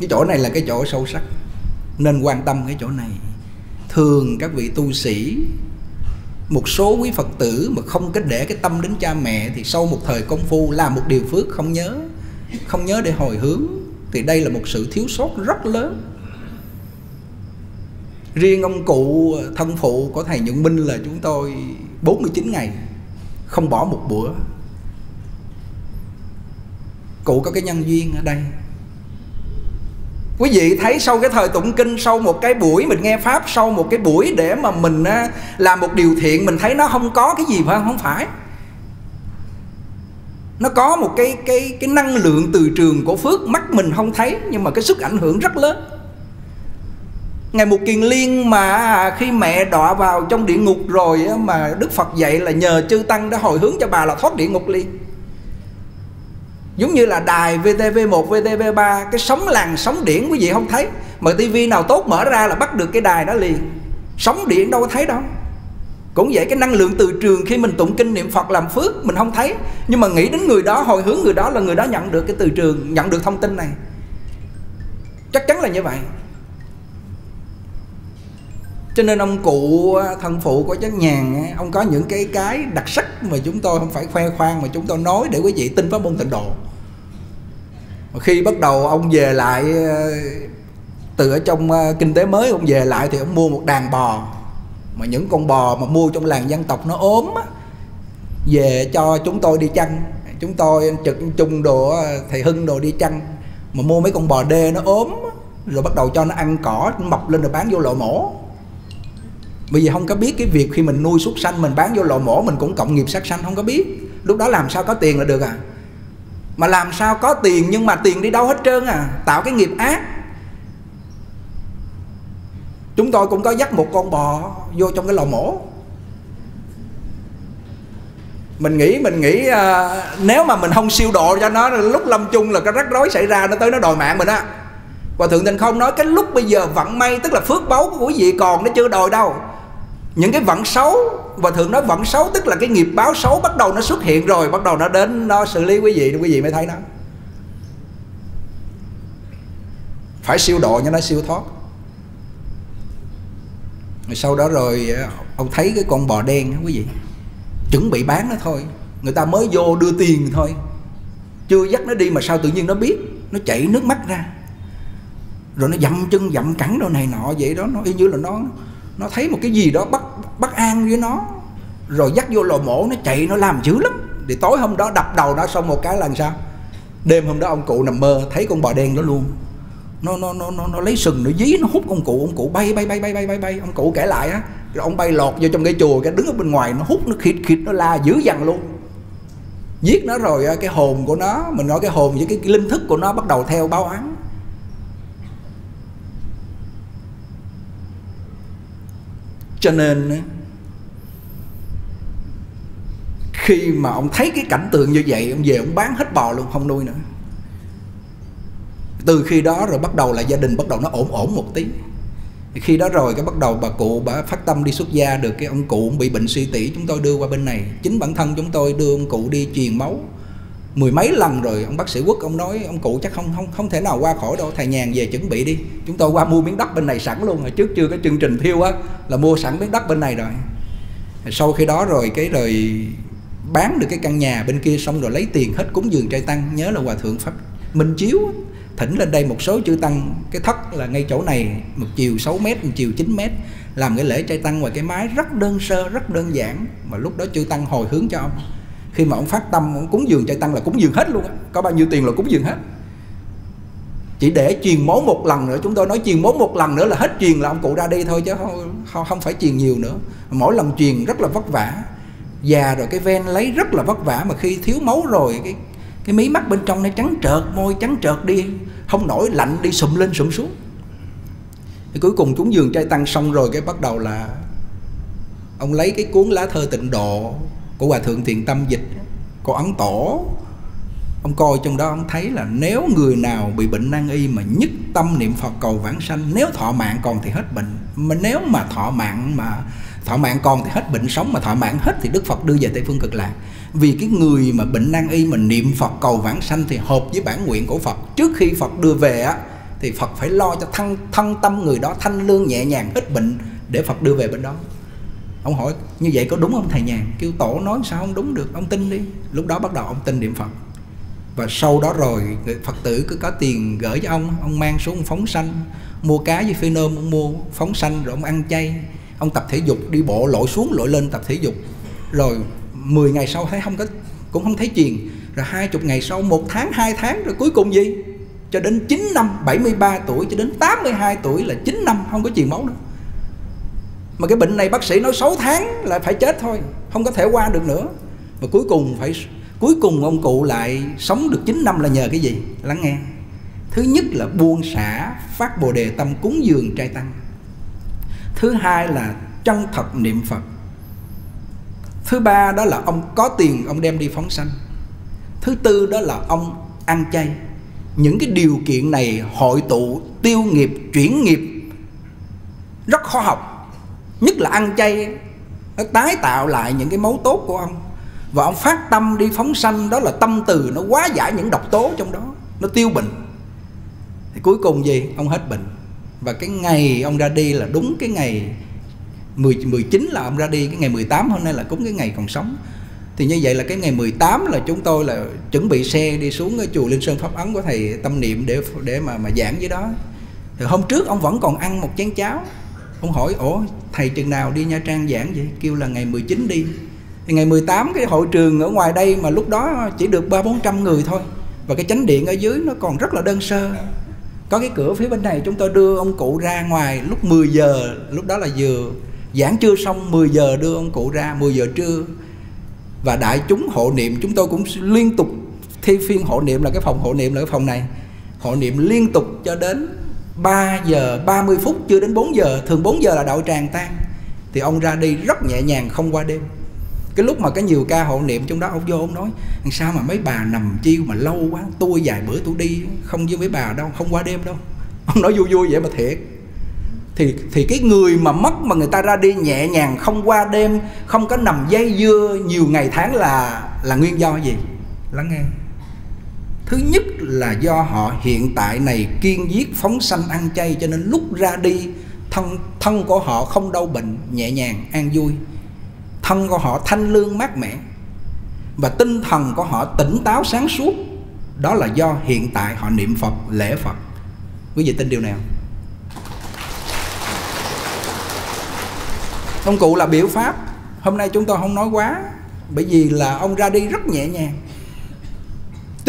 cái chỗ này là cái chỗ sâu sắc. Nên quan tâm cái chỗ này. Thường các vị tu sĩ, một số quý phật tử mà không có để cái tâm đến cha mẹ thì sau một thời công phu làm một điều phước không nhớ không nhớ để hồi hướng, thì đây là một sự thiếu sót rất lớn. Riêng ông cụ ờ, thân phụ của thầy nhuận minh là chúng tôi 49 ngày không bỏ một bữa. Cụ có cái nhân duyên ở đây quý vị thấy sau cái thời tụng kinh, sau một cái buổi mình nghe pháp, sau một cái buổi để mà mình làm một điều thiện, mình thấy nó không có cái gì phải không? Không phải. Nó có một cái cái cái năng lượng từ trường của phước, mắt mình không thấy, nhưng mà cái sức ảnh hưởng rất lớn. Ngày một kiền liên mà khi mẹ đọa vào trong địa ngục rồi mà đức phật dạy là nhờ chư tăng đã hồi hướng cho bà là thoát địa ngục liền giống như là đài VTV1, VTV3 cái sóng làng sóng điển quý vị không thấy. Mà tivi nào tốt mở ra là bắt được cái đài đó liền. Sóng điện đâu có thấy đâu. Cũng vậy cái năng lượng từ trường khi mình tụng kinh niệm Phật làm phước mình không thấy. Nhưng mà nghĩ đến người đó hồi hướng người đó là người đó nhận được cái từ trường nhận được thông tin này. Chắc chắn là như vậy. Cho nên ông cụ à, thân phụ của chánh nhàn à, ông có những cái cái đặc sắc mà chúng tôi không phải khoe khoang mà chúng tôi nói để quý vị tin pháp môn tịnh độ khi bắt đầu ông về lại ờ, từ ở trong ờ, kinh tế mới ông về lại thì ông mua một đàn bò. Mà những con bò mà mua trong làng dân tộc nó ốm á, về cho chúng tôi đi chăn. Chúng tôi trực chung đồ ờ, thầy hưng đồ đi chăn. Mà mua mấy con bò đê nó ốm rồi bắt đầu cho nó ăn cỏ nó mập lên rồi bán vô lò mổ. Bây giờ không có biết cái việc khi mình nuôi súc sanh mình bán vô lò mổ mình cũng cộng nghiệp sát sanh không có biết. Lúc đó làm sao có tiền là được à? Mà làm sao có tiền nhưng mà tiền đi đâu hết trơn à? Tạo cái nghiệp ác. Chúng tôi cũng có dắt một con bò vô trong cái lò mổ. Mình nghĩ mình nghĩ uh, nếu mà mình không siêu độ cho nó lúc lâm chung là cái rắc rối xảy ra nó tới nó đòi mạng mình á. Và thượng tình không nói cái lúc bây giờ vận may tức là phước báu của quý vị còn nó chưa đòi đâu những cái vận xấu, và thường nói vận xấu tức là cái nghiệp báo xấu bắt đầu nó xuất hiện rồi, bắt đầu nó đến nó xử lý quý vị quý vị mới thấy nó. Phải siêu độ cho nó siêu thoát. Rồi sau đó rồi, ông thấy cái con bò đen quý vị, chuẩn bị bán nó thôi. Người ta mới vô đưa tiền thôi. Chưa dắt nó đi mà sao tự nhiên nó biết, nó chảy nước mắt ra. Rồi nó dậm chân dậm cẳng đồ này nọ vậy đó, nó y như là nó nó thấy một cái gì đó bất bất an với nó. Rồi dắt vô lò mổ nó chạy nó làm dữ lắm. Thì tối hôm đó đập đầu nó xong một cái lần sao? Đêm hôm đó ông cụ nằm mơ thấy con bò đen đó luôn. Nó nó nó nó, nó lấy sừng nó dí nó hút ông cụ. Ông cụ bay bay bay bay bay bay bay. Ông cụ kể lại á rồi ông bay lọt vô trong cái chùa cái đứng ở bên ngoài nó hút nó khịt khịt nó la dữ dằn luôn. Giết nó rồi cái hồn của nó mình nói cái hồn với cái, cái linh thức của nó bắt đầu theo báo án. Cho nên khi mà ông thấy cái cảnh tượng như vậy, ông về ông bán hết bò luôn, không nuôi nữa. Từ khi đó rồi bắt đầu là gia đình bắt đầu nó ổn ổn một tí. Khi đó rồi cái bắt đầu bà cụ bà phát tâm đi xuất gia được, cái ông cụ ông bị bệnh suy tỷ chúng tôi đưa qua bên này. Chính bản thân chúng tôi đưa ông cụ đi truyền máu mười mấy lần rồi, ông bác sĩ quốc, ông nói, ông cụ chắc không không không thể nào qua khỏi đâu, thầy nhàn về chuẩn bị đi. Chúng tôi qua mua miếng đất bên này sẵn luôn, hồi trước chưa có chương trình thiêu á, là mua sẵn miếng đất bên này rồi. Sau khi đó rồi, cái rồi bán được cái căn nhà bên kia xong rồi lấy tiền hết cúng dường trai tăng, nhớ là hòa thượng pháp minh chiếu thỉnh lên đây một số chư tăng, cái thất là ngay chỗ này, một chiều 6 mét, một chiều 9 mét, làm cái lễ trai tăng ngoài cái mái rất đơn sơ, rất đơn giản, mà lúc đó chư tăng hồi hướng cho ông khi mà ông phát tâm ông cúng dường trai tăng là cúng dường hết luôn á. Có bao nhiêu tiền là cúng dường hết. Chỉ để truyền máu một lần nữa. Chúng tôi nói truyền máu một lần nữa là hết truyền là ông cụ ra đi thôi chứ không, không phải truyền nhiều nữa. Mỗi lần truyền rất là vất vả. Già rồi cái ven lấy rất là vất vả. Mà khi thiếu máu rồi cái cái mí mắt bên trong nó trắng trợt môi trắng trợt đi. Không nổi lạnh đi sụm lên sụm xuống. Thì cuối cùng chúng giường trai tăng xong rồi cái bắt đầu là ông lấy cái cuốn lá thơ tịnh độ của hòa thượng thiền tâm dịch. Của ấn tổ. Ông coi trong đó, ông thấy là nếu người nào bị bệnh nan y mà nhất tâm niệm phật cầu vãng sanh, nếu thọ mạng còn thì hết bệnh. Mà nếu mà thọ mạng mà thọ mạng còn thì hết bệnh sống, mà thọ mạng hết thì đức phật đưa về tây phương cực lạc. Vì cái người mà bệnh nan y mà niệm phật cầu vãng sanh thì hợp với bản nguyện của phật. Trước khi phật đưa về á, thì Phật phải lo cho thân thân tâm người đó thanh lương nhẹ nhàng hết bệnh để Phật đưa về bên đó ông hỏi, như vậy có đúng không, thầy nhàn kêu, tổ nói sao không đúng được, ông tin đi. Lúc đó bắt đầu ông tin niệm Phật. Và sau đó rồi, người Phật tử cứ có tiền gửi cho ông ông mang xuống phóng sanh, mua cá với phi nôm ông mua, phóng sanh rồi ông ăn chay. Ông tập thể dục, đi bộ, lội xuống, lội lên tập thể dục. Rồi 10 ngày sau thấy không có, cũng không thấy truyền rồi hai chục ngày sau, một tháng, hai tháng, rồi cuối cùng gì? Cho đến 9 năm 73 tuổi, cho đến 82 tuổi là 9 năm, không có truyền máu nữa mà cái bệnh này bác sĩ nói 6 tháng là phải chết thôi, không có thể qua được nữa. Và cuối cùng phải, cuối cùng ông cụ lại sống được 9 năm là nhờ cái gì? Lắng nghe. Thứ nhất là buông xả phát bồ đề tâm cúng dường trai tăng. Thứ hai là chân thật niệm phật. Thứ ba đó là ông có tiền, ông đem đi phóng sanh. Thứ tư đó là ông ăn chay. Những cái điều kiện này hội tụ, tiêu nghiệp, chuyển nghiệp, rất khó học nhất là ăn chay nó tái tạo lại những cái máu tốt của ông. Và ông phát tâm đi phóng sanh đó là tâm từ nó quá giải những độc tố trong đó nó tiêu bệnh. Thì cuối cùng gì? Ông hết bệnh. Và cái ngày ông ra đi là đúng cái ngày 10, 19 là ông ra đi cái ngày 18 hôm nay là cũng cái ngày còn sống. Thì như vậy là cái ngày 18 là chúng tôi là chuẩn bị xe đi xuống ở chùa Linh Sơn Pháp Ấn của thầy tâm niệm để để mà mà giảng với đó. Thì hôm trước ông vẫn còn ăn một chén cháo ông hỏi, ủa, thầy chừng nào đi Nha Trang giảng vậy? Kêu là ngày 19 đi. Thì ngày 18 cái hội trường ở ngoài đây mà lúc đó chỉ được ba bốn trăm người thôi. Và cái chánh điện ở dưới nó còn rất là đơn sơ. Có cái cửa phía bên này chúng tôi đưa ông cụ ra ngoài lúc 10 giờ, lúc đó là vừa giảng chưa xong 10 giờ đưa ông cụ ra 10 giờ trưa. Và đại chúng hộ niệm, chúng tôi cũng liên tục thi phiên hộ niệm là cái phòng hộ niệm là cái phòng này. Hộ niệm liên tục cho đến 3 giờ 30 phút, chưa đến 4 giờ, thường 4 giờ là đạo tràng tan. Thì ông ra đi rất nhẹ nhàng, không qua đêm. Cái lúc mà cái nhiều ca hộ niệm trong đó, ông vô ông nói sao mà mấy bà nằm chiêu mà lâu quá, tôi vài bữa tôi đi, không với mấy bà đâu, không qua đêm đâu. Ông nói vui vui vậy mà thiệt. Thì thì cái người mà mất mà người ta ra đi nhẹ nhàng, không qua đêm, không có nằm dây dưa nhiều ngày tháng là là nguyên do gì? Lắng nghe thứ nhất là do họ hiện tại này kiên giết phóng sanh ăn chay cho nên lúc ra đi, thân thân của họ không đau bệnh, nhẹ nhàng, an vui. Thân của họ thanh lương mát mẻ và tinh thần của họ tỉnh táo sáng suốt. Đó là do hiện tại họ niệm phật, lễ phật. Quý vị tin điều nào ông cụ là biểu pháp. Hôm nay chúng tôi không nói quá, bởi vì là ông ra đi rất nhẹ nhàng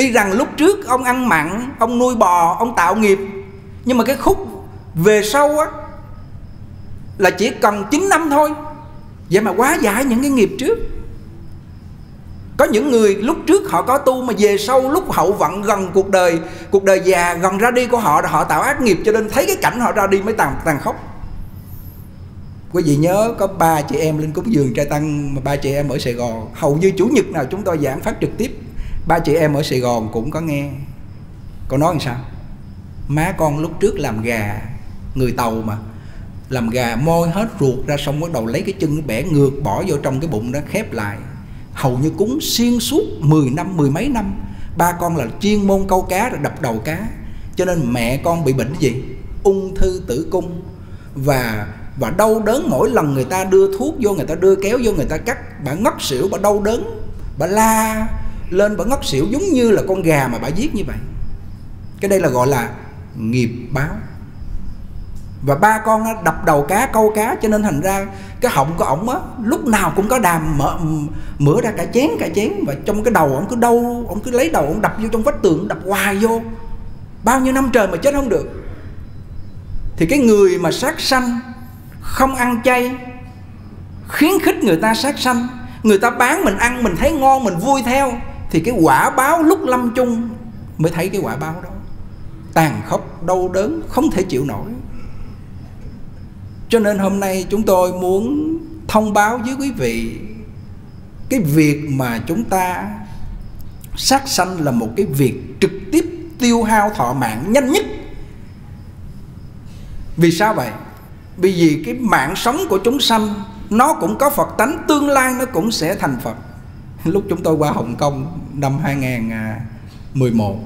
tuy rằng lúc trước ông ăn mặn, ông nuôi bò, ông tạo nghiệp, nhưng mà cái khúc về sau á, là chỉ cần 9 năm thôi. Vậy mà quá giải những cái nghiệp trước. Có những người lúc trước họ có tu mà về sau lúc hậu vận gần cuộc đời cuộc đời già, gần ra đi của họ họ tạo ác nghiệp cho nên thấy cái cảnh họ ra đi mới tàn tàn khốc. Quý vị nhớ có ba chị em lên cúng dường trai tăng, mà ba chị em ở sài gòn, hầu như chủ nhật nào chúng tôi giảng phát trực tiếp ba chị em ở sài gòn cũng có nghe. Con nói làm sao? Má con lúc trước làm gà, người tàu mà. Làm gà môi hết ruột ra xong bắt đầu lấy cái chân bẻ ngược bỏ vô trong cái bụng đó, khép lại. Hầu như cúng xuyên suốt 10 năm, mười mấy năm. Ba con là chuyên môn câu cá rồi đập đầu cá. Cho nên mẹ con bị bệnh gì? Ung thư tử cung. Và và đau đớn mỗi lần người ta đưa thuốc vô, người ta đưa kéo vô, người ta cắt. Bà ngất xỉu, bà đau đớn, bà la lên bà ngất xỉu giống như là con gà mà bà giết như vậy. Cái đây là gọi là nghiệp báo. Và ba con đập đầu cá, câu cá, cho nên thành ra cái họng của ổng á, lúc nào cũng có đàm mở mửa ra cả chén cả chén. Và trong cái đầu ổng cứ đau, ổng cứ lấy đầu ổng đập vô trong vách tường đập hoài vô. Bao nhiêu năm trời mà chết không được. Thì cái người mà sát sanh, không ăn chay, khuyến khích người ta sát sanh, người ta bán mình ăn, mình thấy ngon, mình vui theo thì cái quả báo lúc lâm chung mới thấy cái quả báo đó. Tàn khốc, đau đớn, không thể chịu nổi. Cho nên hôm nay chúng tôi muốn thông báo với quý vị, cái việc mà chúng ta sát sanh là một cái việc trực tiếp tiêu hao thọ mạng nhanh nhất. Vì sao vậy? Bởi vì cái mạng sống của chúng sanh, nó cũng có Phật tánh, tương lai nó cũng sẽ thành Phật. lúc chúng tôi qua Hồng Kông năm 2011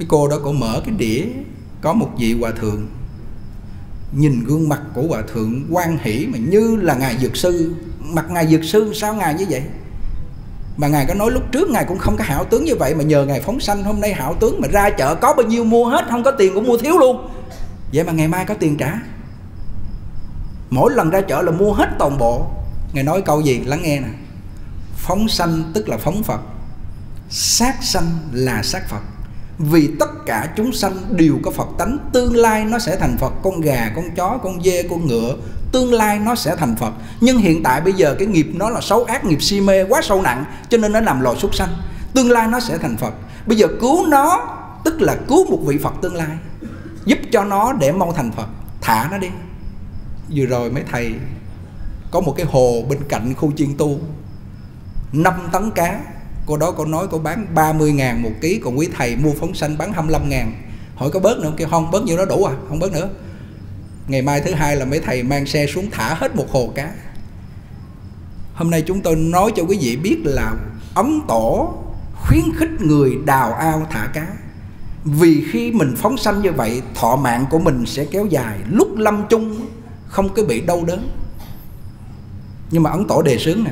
cái cô đó cô mở cái đĩa có một vị hòa thượng. Nhìn gương mặt của hòa thượng quan hỷ mà như là ngài dược sư. Mặt ngài dược sư sao ngài như vậy? Mà ngài có nói lúc trước ngài cũng không có hảo tướng như vậy, mà nhờ ngài phóng sanh hôm nay hảo tướng mà ra chợ có bao nhiêu mua hết, không có tiền cũng mua thiếu luôn. Vậy mà ngày mai có tiền trả. Mỗi lần ra chợ là mua hết toàn bộ. Ngài nói câu gì? Lắng nghe nè phóng sanh tức là phóng phật. Sát sanh là sát phật. Vì tất cả chúng sanh đều có Phật tánh Tương lai nó sẽ thành Phật. Con gà, con chó, con dê, con ngựa Tương lai nó sẽ thành Phật. Nhưng hiện tại bây giờ cái nghiệp nó là xấu ác Nghiệp si mê quá sâu nặng Cho nên nó làm loài súc sanh. Tương lai nó sẽ thành Phật. Bây giờ cứu nó Tức là cứu một vị Phật tương lai Giúp cho nó để mau thành Phật. Thả nó đi. Vừa rồi mấy thầy Có một cái hồ bên cạnh khu chiên tu. 5 tấn cá. Cô đó cô nói cô bán 30 ngàn một ký, còn quý thầy mua phóng xanh bán 25 ngàn. Hỏi có bớt nữa kêu, không, bớt nhiêu đó đủ à không bớt nữa. Ngày mai thứ hai là mấy thầy mang xe xuống thả hết một hồ cá. Hôm nay chúng tôi nói cho quý vị biết là ấm tổ khuyến khích người đào ao thả cá. Vì khi mình phóng sanh như vậy, thọ mạng của mình sẽ kéo dài. Lúc lâm chung, không có bị đau đớn. Nhưng mà ấn tổ đề xướng nè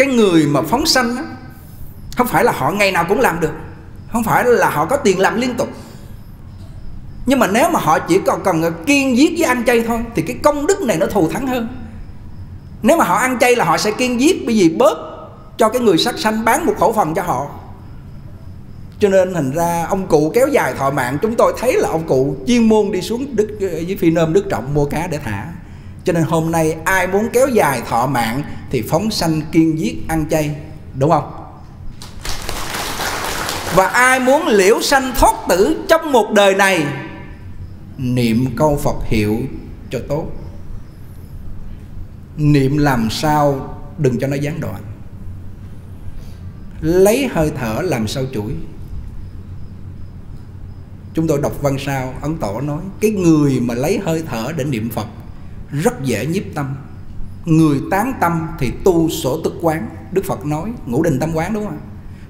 cái người mà phóng sanh á, không phải là họ ngày nào cũng làm được không phải là họ có tiền làm liên tục. Nhưng mà nếu mà họ chỉ còn cần kiên giết với ăn chay thôi thì cái công đức này nó thù thắng hơn. Nếu mà họ ăn chay là họ sẽ kiên giết bởi vì bớt cho cái người sát sanh bán một khẩu phần cho họ. Cho nên thành ra ông cụ kéo dài thọ mạng chúng tôi thấy là ông cụ chuyên môn đi xuống đức với phi nôm đức trọng mua cá để thả. Cho nên hôm nay ai muốn kéo dài thọ mạng thì phóng sanh kiên giết ăn chay, đúng không? Và ai muốn liễu sanh thoát tử trong một đời này, niệm câu phật hiệu cho tốt. Niệm làm sao đừng cho nó gián đoạn. Lấy hơi thở làm sao chuỗi. Chúng tôi đọc văn sao, ấn tổ nói, cái người mà lấy hơi thở để niệm phật rất dễ nhiếp tâm người tán tâm thì tu sổ tức quán. Đức phật nói, ngũ đình tâm quán đúng không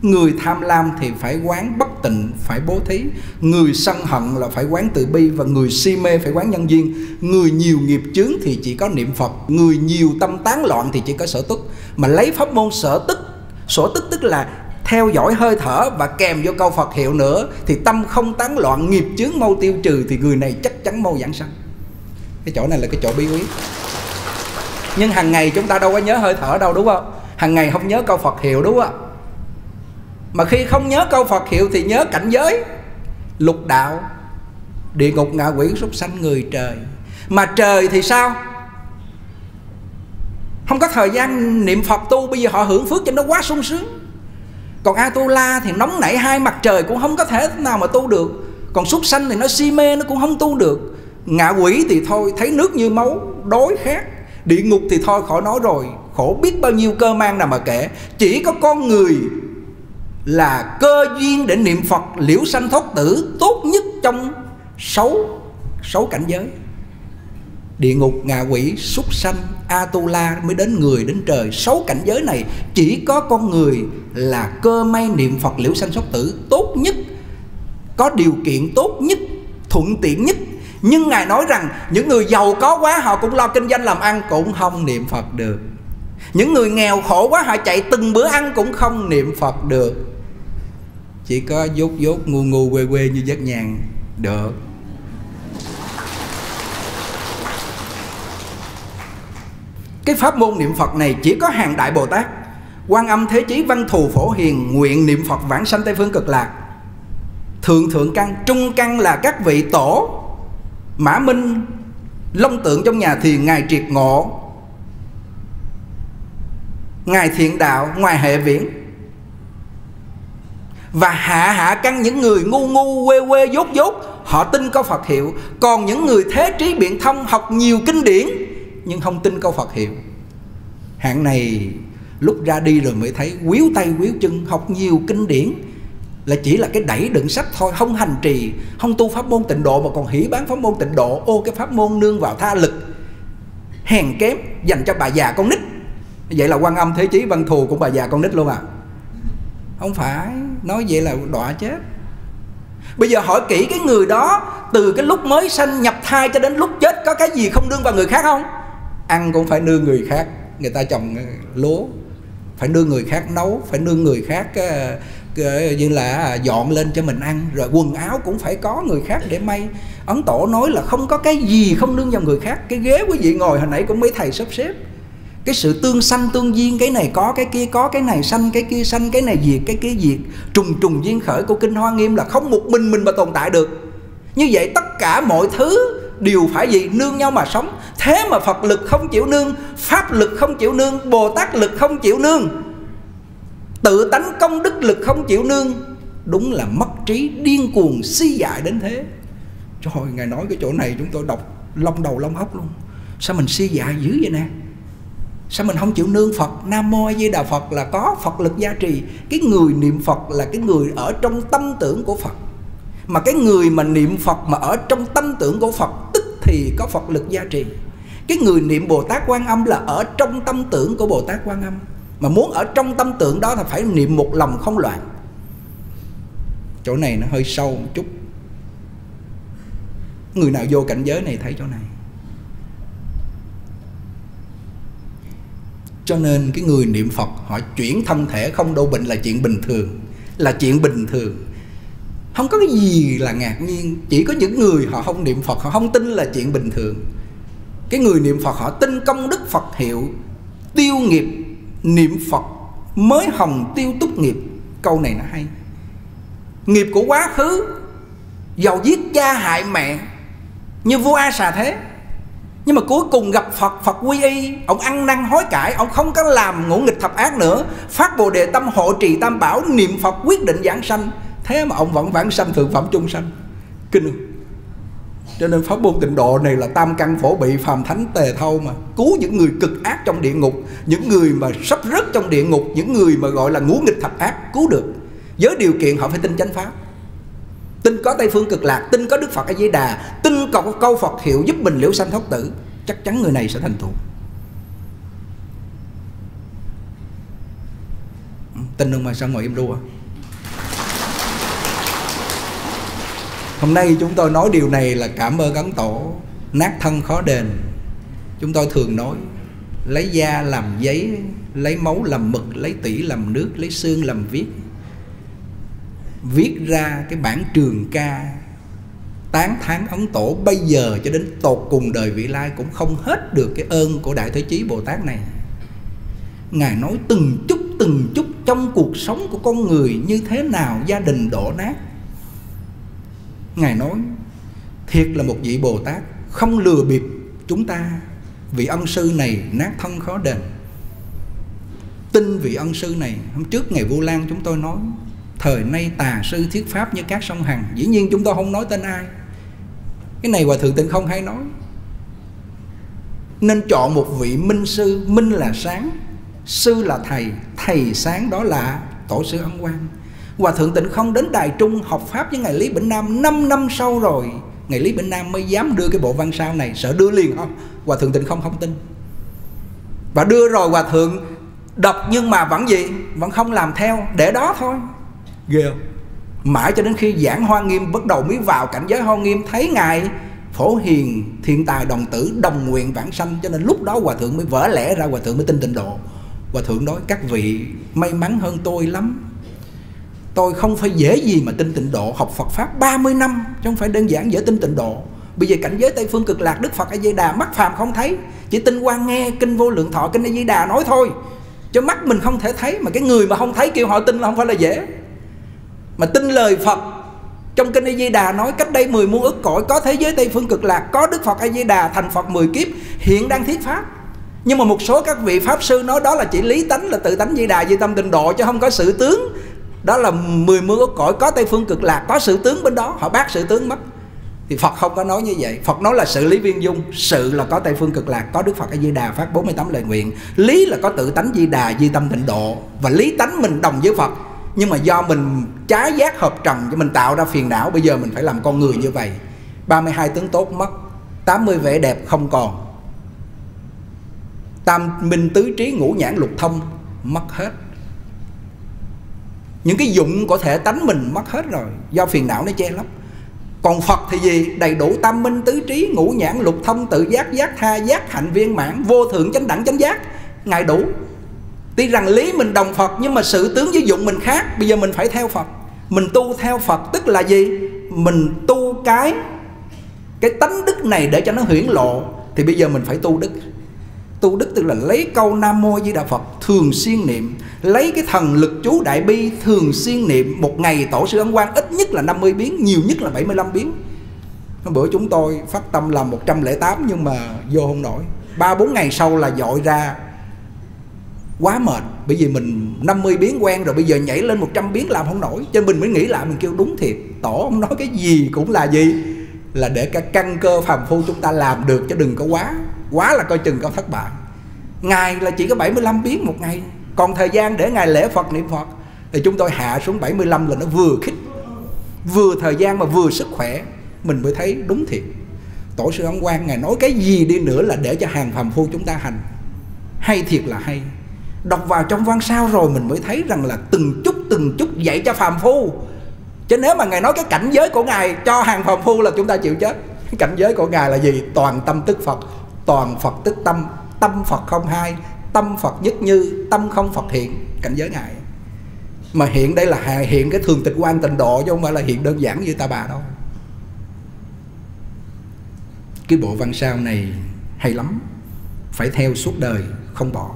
Người tham lam thì phải quán bất tịnh, Phải bố thí. Người sân hận là phải quán từ bi Và người si mê phải quán nhân duyên. Người nhiều nghiệp chướng thì chỉ có niệm Phật. Người nhiều tâm tán loạn thì chỉ có sở tức. Mà lấy pháp môn sở tức Sở tức tức là theo dõi hơi thở và kèm vô câu Phật hiệu nữa, thì tâm không tán loạn, nghiệp chướng mau tiêu trừ thì người này chắc chắn mau giảng sanh. Cái chỗ này là cái chỗ bí quyết nhưng hàng ngày chúng ta đâu có nhớ hơi thở đâu, đúng không? Hàng ngày không nhớ câu Phật hiệu, đúng không mà khi không nhớ câu Phật hiệu thì nhớ cảnh giới. Lục đạo, địa ngục ngạ quỷ súc sanh người trời. Mà trời thì sao? Không có thời gian niệm Phật tu, bây giờ họ hưởng phước cho nó quá sung sướng. Còn a tu la thì nóng nảy, hai mặt trời cũng không có thể nào mà tu được. Còn súc sanh thì nó si mê, nó cũng không tu được. Ngạ quỷ thì thôi, thấy nước như máu, đói khát địa ngục thì thôi, khỏi nói rồi. Khổ biết bao nhiêu cơ mang nào mà kể. Chỉ có con người là cơ duyên để niệm Phật, liễu sanh thoát tử, tốt nhất trong sáu sáu cảnh giới. Địa ngục, ngạ quỷ, súc sanh, atula mới đến người, đến trời. Sáu cảnh giới này chỉ có con người là cơ may niệm phật, liễu sanh thoát tử, tốt nhất, có điều kiện tốt nhất, thuận tiện nhất nhưng ngài nói rằng, những người giàu có quá họ cũng lo kinh doanh làm ăn cũng không niệm phật được. Những người nghèo khổ quá họ chạy từng bữa ăn cũng không niệm phật được. Chỉ có dốt dốt ngu ngu, quê quê như giấc nhàn được. Cái pháp môn niệm phật này chỉ có hàng đại bồ tát, quan âm thế chí văn thù phổ hiền nguyện niệm phật vãng sanh tây phương cực lạc. Thượng thượng căn, trung căn là các vị tổ mã minh, long tượng trong nhà thiền ngài triệt ngộ. Ngài thiện đạo, ngoài hệ viễn. Và hạ hạ căn những người ngu ngu, quê quê, dốt dốt, họ tin câu Phật hiệu. Còn những người thế trí biện thông, học nhiều kinh điển, nhưng không tin câu Phật hiệu. Hạng này, lúc ra đi rồi mới thấy quýu tay quýu chân, học nhiều kinh điển là chỉ là cái đẩy đựng sách thôi không hành trì không tu pháp môn tịnh độ mà còn hỉ bán pháp môn tịnh độ ô cái pháp môn nương vào tha lực hèn kém dành cho bà già con nít. Vậy là quan âm thế chí văn thù của bà già con nít luôn à? Không phải nói vậy là đọa chết. Bây giờ hỏi kỹ cái người đó Từ cái lúc mới sanh nhập thai cho đến lúc chết Có cái gì không nương vào người khác không? Ăn cũng phải nương người khác Người ta trồng lúa Phải nương người khác nấu Phải nương người khác uh, Ờ, như là à, dọn lên cho mình ăn, Rồi quần áo cũng phải có người khác để may. Ấn Tổ nói là không có cái gì không nương vào người khác. Cái ghế quý vị ngồi hồi nãy cũng mấy thầy sắp xếp. Cái sự tương sanh tương duyên, cái này có, cái kia có, cái này sanh, cái kia sanh, cái này diệt, cái kia diệt. Trùng trùng duyên khởi của kinh hoa nghiêm là không một mình mình mà tồn tại được. Như vậy tất cả mọi thứ đều phải gì nương nhau mà sống. Thế mà phật lực không chịu nương, pháp lực không chịu nương, bồ tát lực không chịu nương tự tánh công đức lực không chịu nương, đúng là mất trí điên cuồng si dại đến thế. Trời ngài nói cái chỗ này chúng tôi đọc lông đầu lông óc luôn. Sao mình si dại dữ vậy nè? Sao mình không chịu nương phật? Nam mô a di đà phật là có phật lực gia trì. Cái người niệm phật là cái người ở trong tâm tưởng của phật. Mà cái người mà niệm phật mà ở trong tâm tưởng của phật, tức thì có phật lực gia trì. Cái người niệm bồ tát quan âm là ở trong tâm tưởng của bồ tát quan âm mà muốn ở trong tâm tưởng đó là phải niệm một lòng không loạn. Chỗ này nó hơi sâu một chút. Người nào vô cảnh giới này thấy chỗ này. Cho nên cái người niệm phật, họ chuyển thân thể không đau bệnh là chuyện bình thường. Là chuyện bình thường. Không có cái gì là ngạc nhiên. Chỉ có những người họ không niệm phật, họ không tin là chuyện bình thường. Cái người niệm phật, họ tin công đức phật hiệu, tiêu nghiệp niệm phật mới hồng tiêu túc nghiệp. Câu này nó hay. Nghiệp của quá khứ, giàu giết cha hại mẹ, như vua a xà thế. Nhưng mà cuối cùng gặp Phật Phật quy y, ông ăn năn hối cải, ông không có làm ngũ nghịch thập ác nữa. Phát bồ đề tâm hộ trì tam bảo, niệm Phật quyết định giảng sanh. Thế mà ông vẫn vãng sanh, thượng phẩm chung sanh. Kinh cho nên pháp môn tịnh độ này là tam căn phổ bị phàm thánh tề thâu mà. Cứu những người cực ác trong địa ngục, những người mà sắp rớt trong địa ngục, những người mà gọi là ngũ nghịch thập ác, cứu được. Với điều kiện họ phải tin chánh pháp. Tin có tây phương cực lạc, tin có đức phật a di đà, tin có câu phật hiệu giúp mình liễu sanh thoát tử, chắc chắn người này sẽ thành tựu. Tin không mà sao ngồi im ru hôm nay chúng tôi nói điều này là cảm ơn ấn tổ. Nát thân khó đền. Chúng tôi thường nói, lấy da làm giấy, lấy máu làm mực, lấy tỉ làm nước, lấy xương làm viết. Viết ra cái bản trường ca, tán thán ấn tổ. Bây giờ cho đến tột cùng đời vị lai cũng không hết được cái ơn của đại thế chí bồ tát này. Ngài nói từng chút từng chút trong cuộc sống của con người như thế nào gia đình đổ nát ngài nói, thiệt là một vị bồ tát không lừa bịp chúng ta vị ân sư này nát thân khó đền. Tin vị ân sư này, hôm trước ngày vu lan chúng tôi nói, thời nay tà sư thuyết pháp như các sông hằng, dĩ nhiên chúng tôi không nói tên ai. Cái này hòa thượng tịnh không hay nói. Nên chọn một vị minh sư, minh là sáng, sư là thầy thầy sáng đó là tổ sư ân quang hòa thượng tịnh không đến đài trung học pháp với ngài lý bỉnh nam 5 năm sau rồi. Ngài lý bỉnh nam mới dám đưa cái bộ văn sao này, sợ đưa liền không? Hòa thượng tịnh không không tin. Và đưa rồi hòa thượng đọc nhưng mà vẫn gì? Vẫn không làm theo, để đó thôi. Ghê không? Mãi cho đến khi giảng hoa nghiêm bắt đầu mới vào cảnh giới hoa nghiêm, thấy ngài phổ hiền, Thiên tài, đồng tử, đồng nguyện vãng sanh, cho nên lúc đó hòa thượng mới vỡ lẽ ra, hòa thượng mới tin tịnh độ. Hòa thượng nói, các vị may mắn hơn tôi lắm tôi không phải dễ gì mà tin tịnh độ, học Phật pháp 30 năm chứ không phải đơn giản dễ tin tịnh độ. Bây giờ cảnh giới tây phương cực lạc, đức phật a di đà, mắt phàm không thấy. Chỉ tin quan nghe, kinh vô lượng thọ, kinh a di đà nói thôi. Cho mắt mình không thể thấy, mà cái người mà không thấy kêu họ tin là không phải là dễ. Mà tin lời Phật, trong kinh A Di Đà nói cách đây 10 muôn ức cõi, có thế giới Tây phương cực lạc, có Đức Phật A Di Đà thành Phật 10 kiếp, hiện đang thiết pháp. Nhưng mà một số các vị pháp sư nói đó là chỉ lý tánh, là tự tánh Di Đà, Di tâm tịnh độ, chứ không có sự tướng đó là 10 muôn ức cõi, có Tây phương cực lạc, có sự tướng bên đó, họ bác sự tướng mất. Thì Phật không có nói như vậy. Phật nói là sự lý viên dung, Sự là có Tây Phương cực lạc, Có Đức Phật A Di Đà phát 48 lời nguyện. Lý là có tự tánh Di Đà, Di tâm tịnh độ, Và lý tánh mình đồng với Phật. Nhưng mà do mình trái giác hợp trần, cho mình tạo ra phiền não, bây giờ mình phải làm con người như vậy. 32 tướng tốt mất 80 vẻ đẹp không còn. Tam minh tứ trí ngũ nhãn lục thông mất hết những cái dụng của thể tánh mình mất hết rồi, do phiền não nó che lấp. Còn phật thì gì? Đầy đủ tam minh tứ trí, ngũ nhãn, lục thông, tự giác giác tha, giác hạnh, viên mãn, vô thượng, chánh đẳng, chánh giác. Ngài đủ. Tuy rằng lý mình đồng phật, nhưng mà sự tướng với dụng mình khác. Bây giờ mình phải theo phật. Mình tu theo phật tức là gì? Mình tu cái cái tánh đức này để cho nó hiển lộ. Thì bây giờ mình phải tu đức. Tu đức tức là lấy câu nam mô di đà phật thường xuyên niệm. Lấy cái thần lực chú đại bi thường xuyên niệm, một ngày tổ sư ấn quang ít nhất là 50 biến, nhiều nhất là 75 biến. Hôm bữa chúng tôi phát tâm làm 108 nhưng mà vô không nổi. Ba bốn ngày sau là dội ra quá mệt, bởi vì mình 50 biến quen rồi, bây giờ nhảy lên 100 biến làm không nổi. Cho nên mình mới nghĩ lại, mình kêu, đúng thiệt, tổ ông nói cái gì cũng là gì, là để cái căn cơ phàm phu chúng ta làm được, chứ đừng có quá quá là coi chừng có thất bại. Ngài là chỉ có 75 biến một ngày. Còn thời gian để ngày lễ Phật, niệm Phật, thì chúng tôi hạ xuống 75 là nó vừa khích, vừa thời gian mà vừa sức khỏe, mình mới thấy đúng thiệt. Tổ sư ấn quang, ngài nói cái gì đi nữa là để cho hàng phàm phu chúng ta hành. Hay thiệt là hay. Đọc vào trong văn sao rồi mình mới thấy rằng là từng chút từng chút dạy cho phàm phu. Chứ nếu mà ngài nói cái cảnh giới của ngài cho hàng phàm phu là chúng ta chịu chết. Cảnh giới của ngài là gì? Toàn tâm tức phật, toàn phật tức tâm tâm phật không hai, tâm phật nhất như, tâm không phật hiện. Cảnh giới ngài. Mà hiện đây là hiện cái thường tịch quan tịnh độ chứ không phải là hiện đơn giản như ta bà đâu. Cái bộ văn sao này hay lắm. Phải theo suốt đời, không bỏ.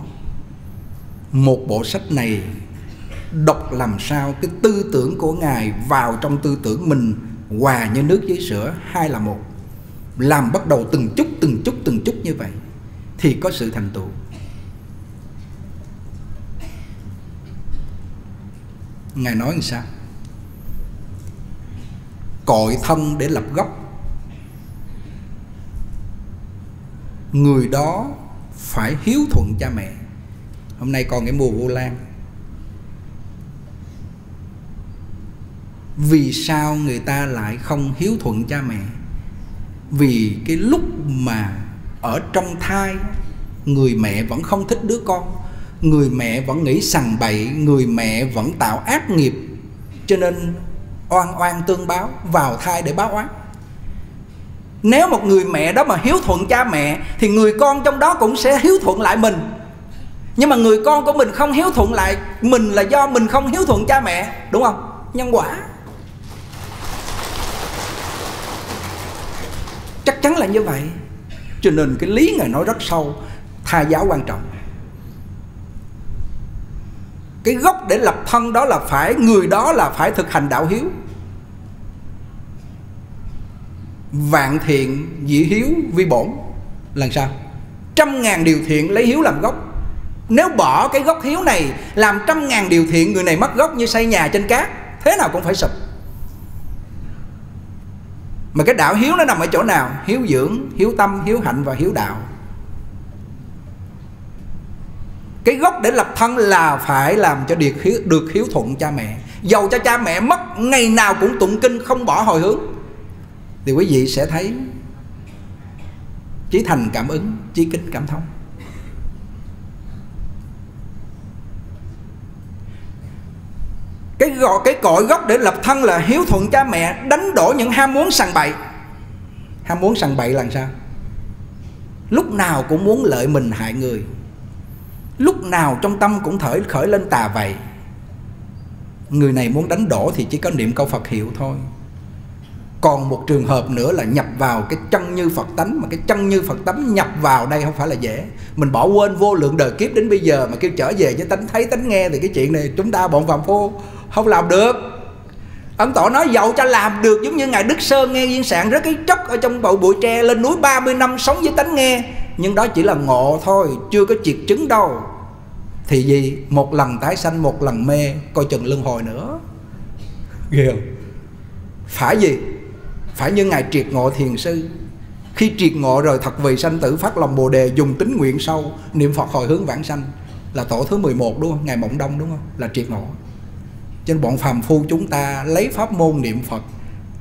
Một bộ sách này đọc làm sao cái tư tưởng của ngài vào trong tư tưởng mình hòa như nước với sữa, hai là một. Làm bắt đầu từng chút từng chút từng chút như vậy thì có sự thành tựu. Ngài nói làm sao? Cội thân để lập gốc. Người đó phải hiếu thuận cha mẹ. Hôm nay còn cái mùa vô lan. Vì sao người ta lại không hiếu thuận cha mẹ? Vì cái lúc mà ở trong thai, người mẹ vẫn không thích đứa con. Người mẹ vẫn nghĩ sằng bậy, người mẹ vẫn tạo ác nghiệp. Cho nên oan oan tương báo, vào thai để báo oán. Nếu một người mẹ đó mà hiếu thuận cha mẹ, thì người con trong đó cũng sẽ hiếu thuận lại mình. Nhưng mà người con của mình không hiếu thuận lại mình là do mình không hiếu thuận cha mẹ, đúng không? Nhân quả. Chắc chắn là như vậy cho nên cái lý ngài nói rất sâu, tha giáo quan trọng. Cái gốc để lập thân đó là phải, người đó là phải thực hành đạo hiếu. Vạn thiện dĩ hiếu vi bổn, lần sao trăm ngàn điều thiện lấy hiếu làm gốc. Nếu bỏ cái gốc hiếu này, làm trăm ngàn điều thiện người này mất gốc như xây nhà trên cát, thế nào cũng phải sụp mà cái đạo hiếu nó nằm ở chỗ nào? Hiếu dưỡng hiếu tâm hiếu hạnh và hiếu đạo. Cái gốc để lập thân là phải làm cho được hiếu, được hiếu thuận cha mẹ. Dầu cho cha mẹ mất ngày nào cũng tụng kinh không bỏ hồi hướng. Thì quý vị sẽ thấy chí thành cảm ứng chí kính cảm thông. Cái gọi cái cội gốc để lập thân là hiếu thuận cha mẹ, đánh đổ những ham muốn sằng bậy. Ham muốn sằng bậy là sao? Lúc nào cũng muốn lợi mình hại người. Lúc nào trong tâm cũng thởi khởi lên tà vậy người này muốn đánh đổ thì chỉ có niệm câu phật hiệu thôi. Còn một trường hợp nữa là nhập vào cái chân như phật tánh, mà cái chân như phật tánh nhập vào đây không phải là dễ. Mình bỏ quên vô lượng đời kiếp đến bây giờ mà kêu trở về với tánh, thấy tánh nghe thì cái chuyện này chúng ta bọn phàm phu không làm được. Ông tổ nói dậu cho làm được, giống như ngài đức sơn nghe viên sạn rất cái chốc ở trong bầu bụi tre lên núi 30 năm sống với tánh nghe. Nhưng đó chỉ là ngộ thôi, chưa có triệt chứng đâu. Thì gì? Một lần tái sanh, một lần mê, coi chừng luân hồi nữa. Ghê không? Phải gì? Phải như ngài triệt ngộ thiền sư. Khi triệt ngộ rồi, thật vì sanh tử phát lòng bồ đề, dùng tính nguyện sâu, niệm phật hồi hướng vãng sanh. Là tổ thứ 11 đúng không? Ngài mộng đông, đúng không? Là triệt ngộ cho nên bọn phàm phu chúng ta lấy pháp môn niệm phật,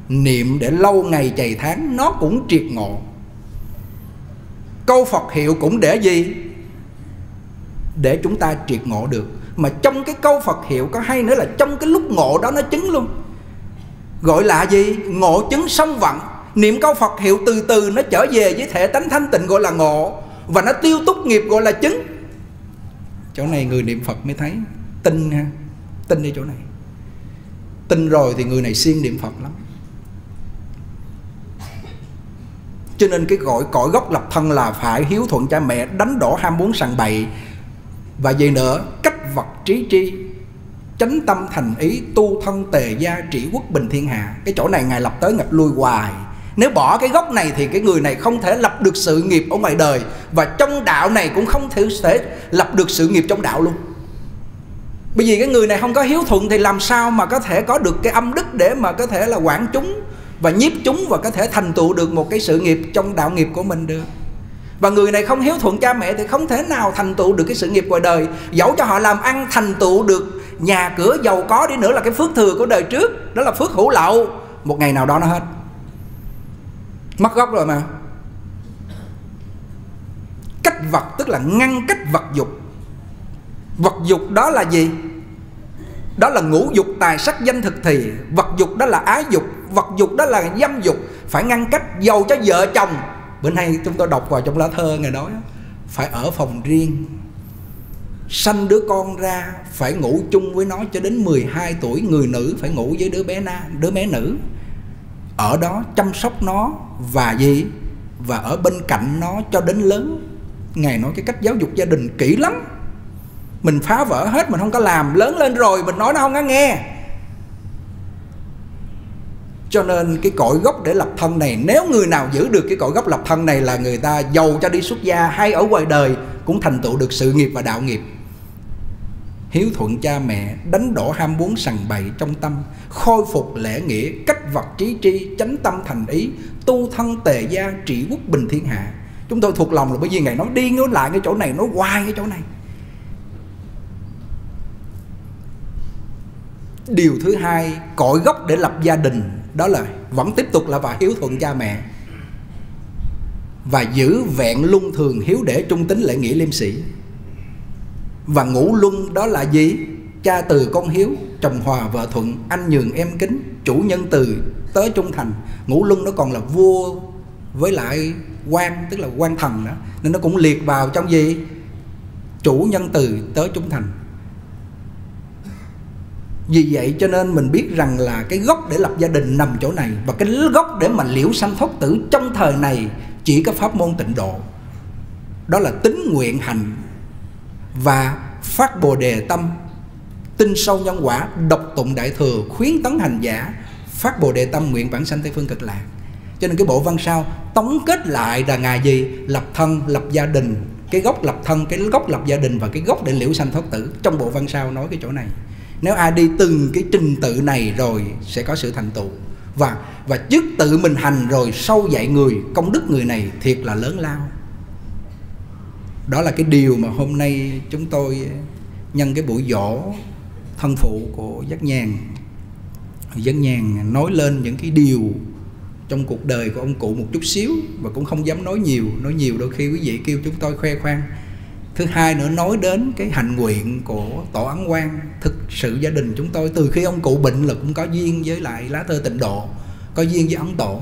niệm để lâu ngày chày tháng, nó cũng triệt ngộ. Câu phật hiệu cũng để gì? Để chúng ta triệt ngộ được. Mà trong cái câu Phật hiệu có hay nữa là trong cái lúc ngộ đó nó chứng luôn. Gọi là gì? Ngộ chứng song vận niệm câu Phật hiệu từ từ nó trở về với thể tánh thanh tịnh gọi là ngộ, và nó tiêu túc nghiệp gọi là chứng. Chỗ này người niệm Phật mới thấy. Tin ha. Tin đi chỗ này tin rồi thì người này siêng niệm Phật lắm. Cho nên cái gọi cõi gốc lập thân là phải hiếu thuận cha mẹ đánh đổ ham muốn sằng bậy. Và gì nữa cách vật trí tri chánh tâm thành ý tu thân tề gia trị quốc bình thiên hạ. Cái chỗ này ngài lập tới ngập lui hoài. Nếu bỏ cái gốc này thì cái người này không thể lập được sự nghiệp ở ngoài đời. Và trong đạo này cũng không thể, thể lập được sự nghiệp trong đạo luôn bởi vì cái người này không có hiếu thuận thì làm sao mà có thể có được cái âm đức để mà có thể là quản chúng và nhiếp chúng và có thể thành tựu được một cái sự nghiệp trong đạo nghiệp của mình được. Và người này không hiếu thuận cha mẹ thì không thể nào thành tựu được cái sự nghiệp ngoài đời. Dẫu cho họ làm ăn thành tựu được, nhà cửa giàu có đi nữa là cái phước thừa của đời trước, đó là phước hữu lậu. Một ngày nào đó nó hết. Mất gốc rồi mà. Cách vật tức là ngăn cách vật dục vật dục đó là gì? Đó là ngũ dục, tài sắc, danh thực thì. Vật dục đó là ái dục, vật dục đó là dâm dục. Phải ngăn cách giàu cho vợ chồng. Bữa nay chúng tôi đọc vào trong lá thơ ngày nói phải ở phòng riêng, sanh đứa con ra, phải ngủ chung với nó cho đến 12 tuổi. Người nữ phải ngủ với đứa bé na, đứa bé nữ. Ở đó chăm sóc nó và gì? Và ở bên cạnh nó cho đến lớn. Ngài nói cái cách giáo dục gia đình kỹ lắm mình phá vỡ hết, mình không có làm. Lớn lên rồi, mình nói nó không có nghe. Cho nên cái cội gốc để lập thân này, nếu người nào giữ được cái cội gốc lập thân này là người ta giàu cho đi xuất gia, hay ở ngoài đời cũng thành tựu được sự nghiệp và đạo nghiệp. Hiếu thuận cha mẹ, đánh đổ ham muốn sằng bậy trong tâm, khôi phục lễ nghĩa, cách vật trí tri, chánh tâm thành ý, tu thân tề gia, trị quốc bình thiên hạ. Chúng tôi thuộc lòng là bởi vì ngày nói, đi nói lại cái chỗ này, nói hoài cái chỗ này. Điều thứ hai cội gốc để lập gia đình, đó là vẫn tiếp tục là và hiếu thuận cha mẹ và giữ vẹn luân thường hiếu để trung tính lễ nghĩa liêm sĩ và ngũ luân đó là gì? Cha từ con hiếu chồng hòa vợ thuận, anh nhường em kính, chủ nhân từ, tới trung thành. Ngũ luân nó còn là vua với lại quan, tức là quan thần đó. Nên nó cũng liệt vào trong gì? Chủ nhân từ tới trung thành vì vậy cho nên mình biết rằng là cái gốc để lập gia đình nằm chỗ này và cái gốc để mà liễu sanh thoát tử trong thời này chỉ có pháp môn tịnh độ. Đó là tính nguyện hành và phát bồ đề tâm, tin sâu nhân quả độc tụng đại thừa, khuyến tấn hành giả, phát bồ đề tâm nguyện bản sanh tây phương cực lạc. Cho nên cái bộ văn sau tống kết lại là ngài gì? Lập thân, lập gia đình. Cái gốc lập thân, cái gốc lập gia đình và cái gốc để liễu sanh thoát tử. Trong bộ văn sao nói cái chỗ này nếu ai đi từng cái trình tự này rồi sẽ có sự thành tựu. Và và trước tự mình hành rồi sâu dạy người, công đức người này thiệt là lớn lao. Đó là cái điều mà hôm nay chúng tôi nhân cái buổi dỗ thân phụ của giác nhàn. Giác nhàn nói lên những cái điều trong cuộc đời của ông cụ một chút xíu và cũng không dám nói nhiều nói nhiều đôi khi quý vị kêu chúng tôi khoe khoang thứ hai nữa, nói đến cái hành nguyện của tổ ấn quan thực sự gia đình chúng tôi, từ khi ông cụ bệnh là cũng có duyên với lại lá thơ tịnh độ, có duyên với ấn tổ.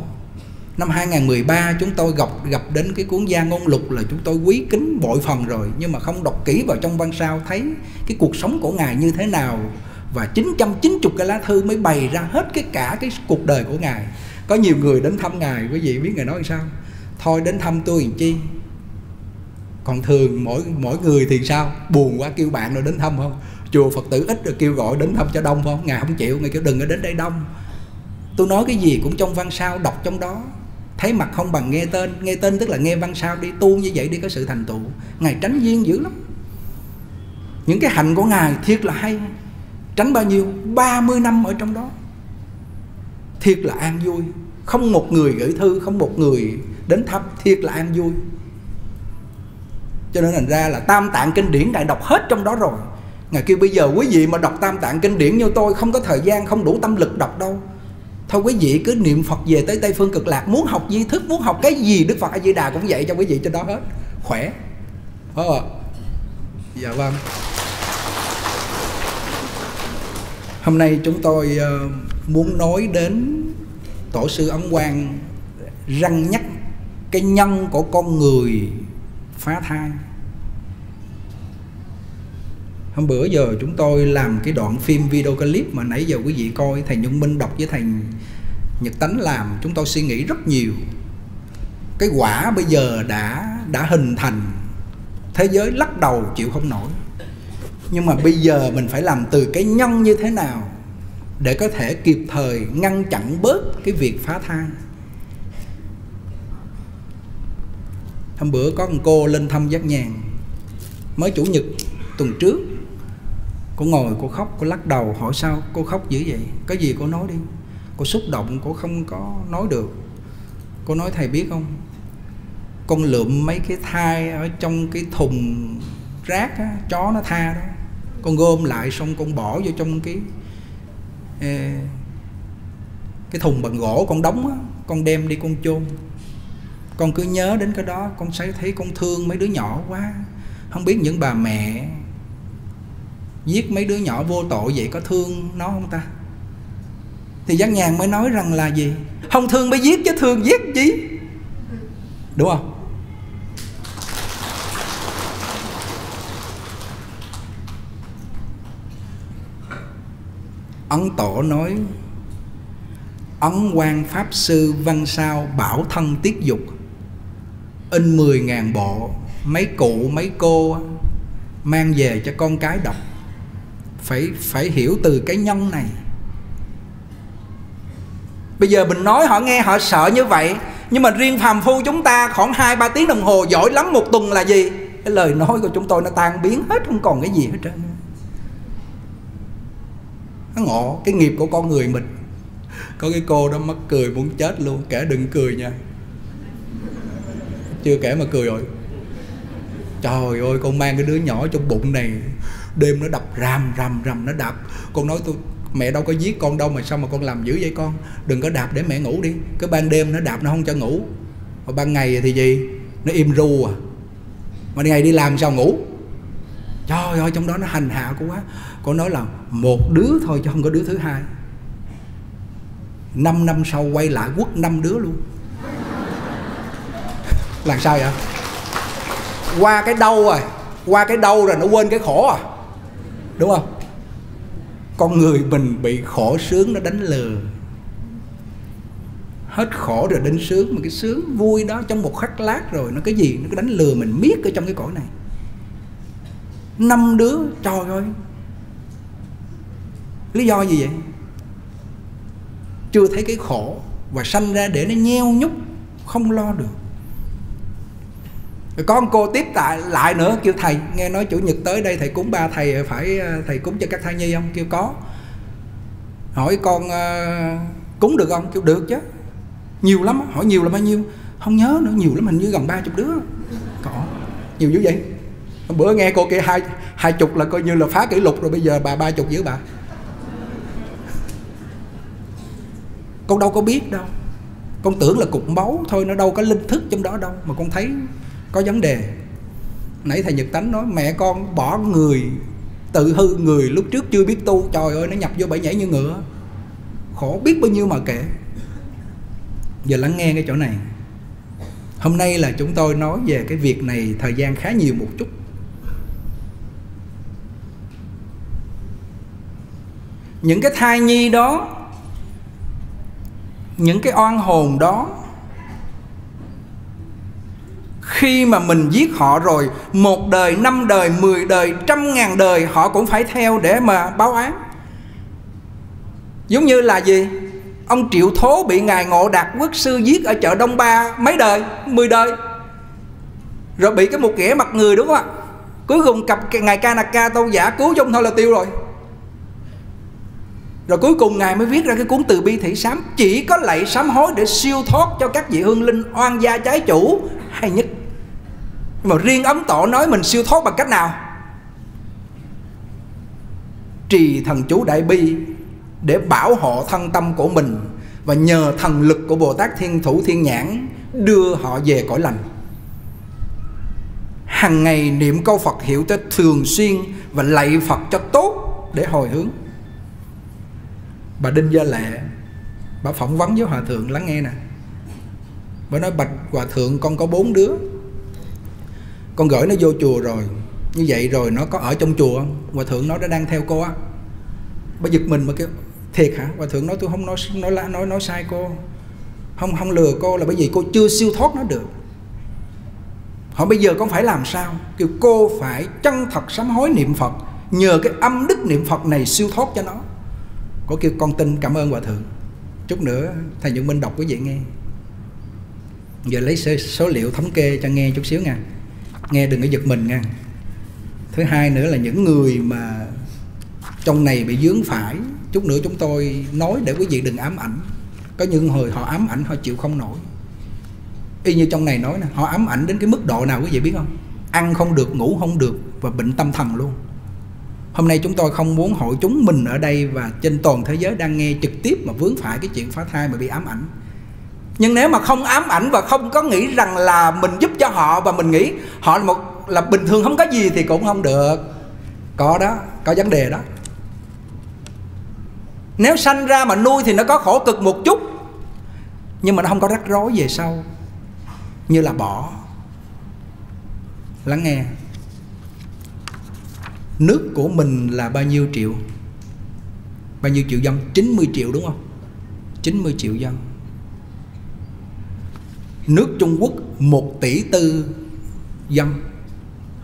Năm 2013 chúng tôi gặp gặp đến cái cuốn gia ngôn lục là chúng tôi quý kính bội phần rồi, nhưng mà không đọc kỹ vào trong văn sao, thấy cái cuộc sống của ngài như thế nào. Và 990 cái lá thư mới bày ra hết cái cả cái cuộc đời của ngài. Có nhiều người đến thăm ngài, quý vị biết ngài nói sao? Thôi đến thăm tôi làm chi? Còn thường mỗi mỗi người thì sao? Buồn quá, kêu bạn rồi đến thăm không? Chùa phật tử ít rồi kêu gọi đến thăm cho đông không? Ngài không chịu, ngài kêu đừng có đến đây đông. Tôi nói cái gì cũng trong văn sao, đọc trong đó. Thấy mặt không bằng nghe tên. Nghe tên tức là nghe văn sao đi, tu như vậy đi có sự thành tựu. Ngài tránh duyên dữ lắm. Những cái hành của ngài thiệt là hay. Tránh bao nhiêu? 30 năm ở trong đó. Thiệt là an vui. Không một người gửi thư, không một người đến thăm, thiệt là an vui cho nên thành ra là tam tạng kinh điển ngài đọc hết trong đó rồi. Ngài kêu, bây giờ quý vị mà đọc tam tạng kinh điển như tôi, không có thời gian, không đủ tâm lực đọc đâu. Thôi quý vị cứ niệm phật về tới tây phương cực lạc, muốn học di thức, muốn học cái gì đức phật a di đà cũng vậy cho quý vị trên đó hết. Khỏe. Phải không dạ vâng. Hôm nay chúng tôi ờ, muốn nói đến tổ sư ấn quang răng nhắc cái nhân của con người phá thai. Hôm bữa giờ chúng tôi làm cái đoạn phim video clip mà nãy giờ quý vị coi, thầy Nhung Minh đọc với thầy Nhật Tánh làm, chúng tôi suy nghĩ rất nhiều. Cái quả bây giờ đã đã hình thành, thế giới lắc đầu chịu không nổi. Nhưng mà bây giờ mình phải làm từ cái nhân như thế nào để có thể kịp thời ngăn chặn bớt cái việc phá thai? Hôm bữa có một cô lên thăm giác nhàn. Mới chủ nhật tuần trước cô ngồi cô khóc cô lắc đầu hỏi sao cô khóc dữ vậy? Có gì cô nói đi? Cô xúc động cô không có nói được. Cô nói thầy biết không? Con lượm mấy cái thai ở trong cái thùng rác á, chó nó tha đó. Con gom lại xong con bỏ vô trong cái cái thùng bằng gỗ con đóng á, con đem đi con chôn con cứ nhớ đến cái đó, con sẽ thấy con thương mấy đứa nhỏ quá. Không biết những bà mẹ giết mấy đứa nhỏ vô tội vậy có thương nó không ta? Thì giác nhàn mới nói rằng là gì? Không thương mới giết chứ thương giết gì? Đúng không? Ấn tổ nói, ấn quan pháp sư văn sao bảo thân tiết dục in 10.000 bộ, mấy cụ, mấy cô mang về cho con cái đọc. Phải phải hiểu từ cái nhân này. Bây giờ mình nói họ nghe, họ sợ như vậy. Nhưng mà riêng phàm phu chúng ta khoảng hai, ba tiếng đồng hồ, giỏi lắm, một tuần là gì? Cái lời nói của chúng tôi nó tan biến hết, không còn cái gì hết trơn. Nó ngộ cái nghiệp của con người mình. Có cái cô đó mắc cười muốn chết luôn, kẻ đừng cười nha chưa kể mà cười rồi. Trời ơi, con mang cái đứa nhỏ trong bụng này, đêm nó đập ram ram ram nó đập con nói tôi, mẹ đâu có giết con đâu mà sao mà con làm dữ vậy con? Đừng có đạp để mẹ ngủ đi. Cái ban đêm nó đạp nó không cho ngủ. Mà ban ngày thì gì? Nó im ru à. Mà ngày đi làm sao ngủ? Trời ơi, trong đó nó hành hạ cô quá. Con nói là một đứa thôi chứ không có đứa thứ hai. Năm năm sau quay lại, quất năm đứa luôn làm sao vậy? Qua cái đau rồi. Qua cái đau rồi nó quên cái khổ à. Đúng không? Con người mình bị khổ sướng nó đánh lừa. Hết khổ rồi đến sướng, mà cái sướng vui đó trong một khắc lát rồi nó cái gì? Nó cứ đánh lừa mình miết ở trong cái cõi này. Năm đứa, trời ơi. Lý do gì vậy? Chưa thấy cái khổ và sanh ra để nó nheo nhúc, không lo được rồi con cô tiếp tại lại nữa kêu thầy nghe nói chủ nhật tới đây thầy cúng ba thầy phải ờ, thầy cúng cho các thai nhi không? Kêu có. Hỏi con uh, cúng được không? Kêu được chứ. Nhiều lắm hỏi nhiều là bao nhiêu? Không nhớ nữa nhiều lắm hình như gần ba chục đứa. Có. Nhiều như vậy? Bữa nghe cô kia hai hai chục là coi như là phá kỷ lục rồi bây giờ bà ba chục dữ bà. Con đâu có biết đâu. Con tưởng là cục máu thôi nó đâu có linh thức trong đó đâu mà con thấy có vấn đề. Nãy thầy nhật tánh nói, mẹ con bỏ người, tự hư người, lúc trước chưa biết tu. Trời ơi, nó nhập vô bẫy nhảy như ngựa. Khổ biết bao nhiêu mà kể. Giờ lắng nghe cái chỗ này. Hôm nay là chúng tôi nói về cái việc này thời gian khá nhiều một chút. Những cái thai nhi đó, những cái oan hồn đó khi mà mình giết họ rồi, một đời, năm đời, mười đời, trăm ngàn đời, họ cũng phải theo để mà báo án. Giống như là gì? Ông triệu thố bị ngài ngộ đạt quốc sư giết ở chợ đông ba mấy đời? Mười đời. Rồi bị cái một kẻ mặt người đúng không ạ? Cuối cùng cặp ngài kanaka tâu giả cứu chung thôi là tiêu rồi. Rồi cuối cùng ngài mới viết ra cái cuốn từ bi thị sám. Chỉ có lạy sám hối để siêu thoát cho các vị hương linh oan gia trái chủ hay nhất mà riêng ấm tổ nói mình siêu thoát bằng cách nào? Trì thần chú đại bi để bảo hộ thân tâm của mình và nhờ thần lực của bồ tát thiên thủ thiên nhãn đưa họ về cõi lành. Hàng ngày niệm câu phật hiệu cho thường xuyên và lạy phật cho tốt để hồi hướng. Bà đinh gia lệ, bà phỏng vấn với hòa thượng lắng nghe nè. Bà nói, bạch hòa thượng, con có bốn đứa con gửi nó vô chùa rồi. Như vậy rồi nó có ở trong chùa không? Hòa thượng nó đã đang theo cô á. Bà giật mình mà kêu thiệt hả? Hòa thượng nói tôi không nói nói nói nói, nói sai cô. Không không lừa cô là bởi vì cô chưa siêu thoát nó được. Họ bây giờ con phải làm sao? Kêu cô phải chân thật sám hối niệm phật nhờ cái âm đức niệm phật này siêu thoát cho nó. Có kêu con tin cảm ơn hòa thượng. Chút nữa thầy nhuận minh đọc quý vị nghe. Giờ lấy số liệu thống kê cho nghe chút xíu nha nghe đừng có giật mình nha. Thứ hai nữa là những người mà trong này bị dướng phải, chút nữa chúng tôi nói để quý vị đừng ám ảnh. Có những người họ ám ảnh, họ chịu không nổi. Y như trong này nói nè, họ ám ảnh đến cái mức độ nào quý vị biết không? Ăn không được, ngủ không được và bệnh tâm thần luôn. Hôm nay chúng tôi không muốn hội chúng mình ở đây và trên toàn thế giới đang nghe trực tiếp mà vướng phải cái chuyện phá thai mà bị ám ảnh nhưng nếu mà không ám ảnh và không có nghĩ rằng là mình giúp cho họ và mình nghĩ họ là một, là bình thường không có gì thì cũng không được. Có đó, có vấn đề đó. Nếu sanh ra mà nuôi thì nó có khổ cực một chút, nhưng mà nó không có rắc rối về sau. Như là bỏ lắng nghe. Nước của mình là bao nhiêu triệu? Bao nhiêu triệu dân? 90 triệu đúng không? 90 triệu dân nước Trung Quốc 1 tỷ tư dân.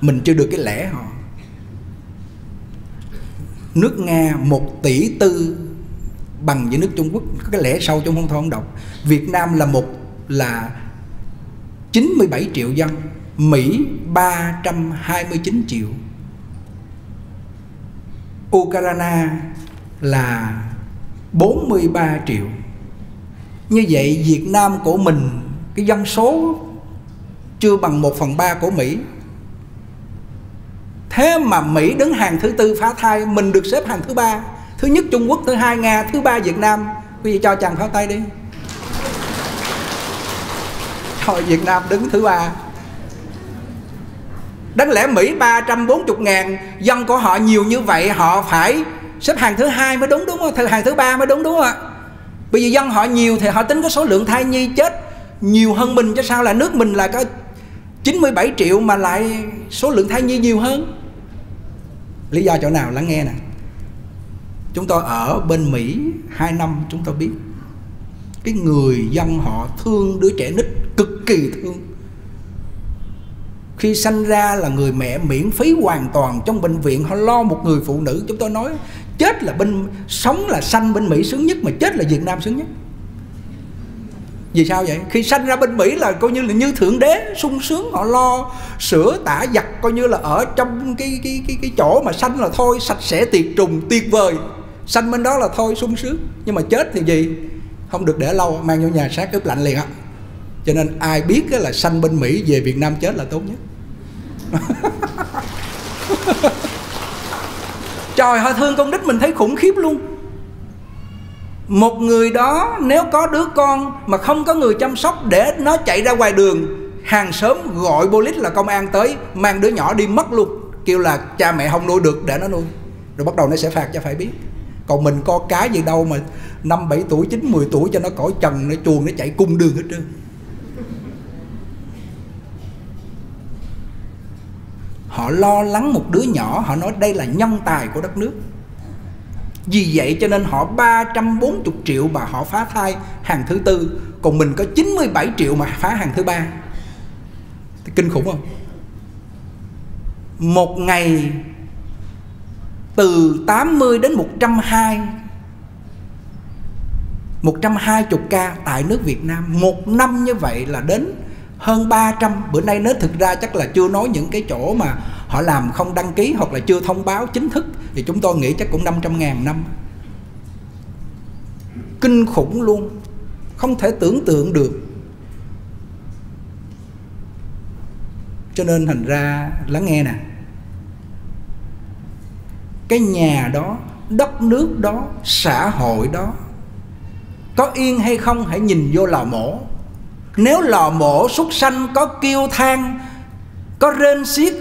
Mình chưa được cái lẻ họ. Nước Nga 1 tỷ tư bằng với nước Trung Quốc. Có cái lẽ sâu trong không thôi, không đọc. Việt Nam là một, là 97 triệu dân. Mỹ 329 triệu. Ukraine là 43 triệu. Như vậy Việt Nam của mình cái dân số chưa bằng 1 phần 3 của Mỹ. Thế mà Mỹ đứng hàng thứ tư phá thai Mình được xếp hàng thứ ba. Thứ nhất Trung Quốc, thứ hai Nga, thứ ba Việt Nam. Quý vị cho chàng pháo tay đi. Thôi Việt Nam đứng thứ ba. Đáng lẽ Mỹ 340 ngàn Dân của họ nhiều như vậy Họ phải xếp hàng thứ hai mới đúng đúng không? Hàng thứ ba mới đúng đúng không ạ? Bởi vì dân họ nhiều thì họ tính có số lượng thai nhi chết nhiều hơn mình chứ sao là nước mình là có 97 triệu mà lại số lượng thai nhi nhiều hơn? Lý do chỗ nào? Lắng nghe nè. Chúng tôi ở bên Mỹ 2 năm chúng tôi biết. Cái người dân họ thương đứa trẻ nít cực kỳ thương. Khi sanh ra là người mẹ miễn phí hoàn toàn trong bệnh viện, họ lo một người phụ nữ. Chúng tôi nói, chết là bên, sống là sanh bên mỹ sướng nhất mà chết là việt nam sướng nhất vì sao vậy? Khi sanh ra bên mỹ là coi như là như thượng đế, sung sướng, họ lo, sửa tả giặt coi như là ở trong cái cái cái cái chỗ mà sanh là thôi, sạch sẽ, tiệt trùng, tuyệt vời. Sanh bên đó là thôi, sung sướng. Nhưng mà chết thì gì? Không được để lâu, mang vô nhà sát ướp lạnh liền á. Cho nên ai biết là sanh bên mỹ về việt nam chết là tốt nhất. Trời ơi, thương con nít mình thấy khủng khiếp luôn một người đó nếu có đứa con mà không có người chăm sóc để nó chạy ra ngoài đường, hàng xóm gọi police là công an tới, mang đứa nhỏ đi mất luôn. Kêu là cha mẹ không nuôi được, để nó nuôi. Rồi bắt đầu nó sẽ phạt cho phải biết. Còn mình có cái gì đâu mà năm bảy tuổi, chín, mười tuổi cho nó cõi trần, nó chuồng, nó chạy cung đường hết trơn. Họ lo lắng một đứa nhỏ, họ nói đây là nhân tài của đất nước vì vậy cho nên họ 340 triệu mà họ phá thai hàng thứ tư, Còn mình có 97 triệu mà phá hàng thứ ba. Thì kinh khủng không? Một ngày từ 80 đến 120 120 ca tại nước Việt Nam. Một năm như vậy là đến hơn 300 Bữa nay nó thực ra chắc là chưa nói những cái chỗ mà họ làm không đăng ký Hoặc là chưa thông báo chính thức Thì chúng tôi nghĩ chắc cũng 500 ngàn năm. Kinh khủng luôn, Không thể tưởng tượng được. Cho nên thành ra, lắng nghe nè. Cái nhà đó, đất nước đó, xã hội đó, có yên hay không hãy nhìn vô lò mổ. Nếu lò mổ súc sanh, có kêu than, có rên xiết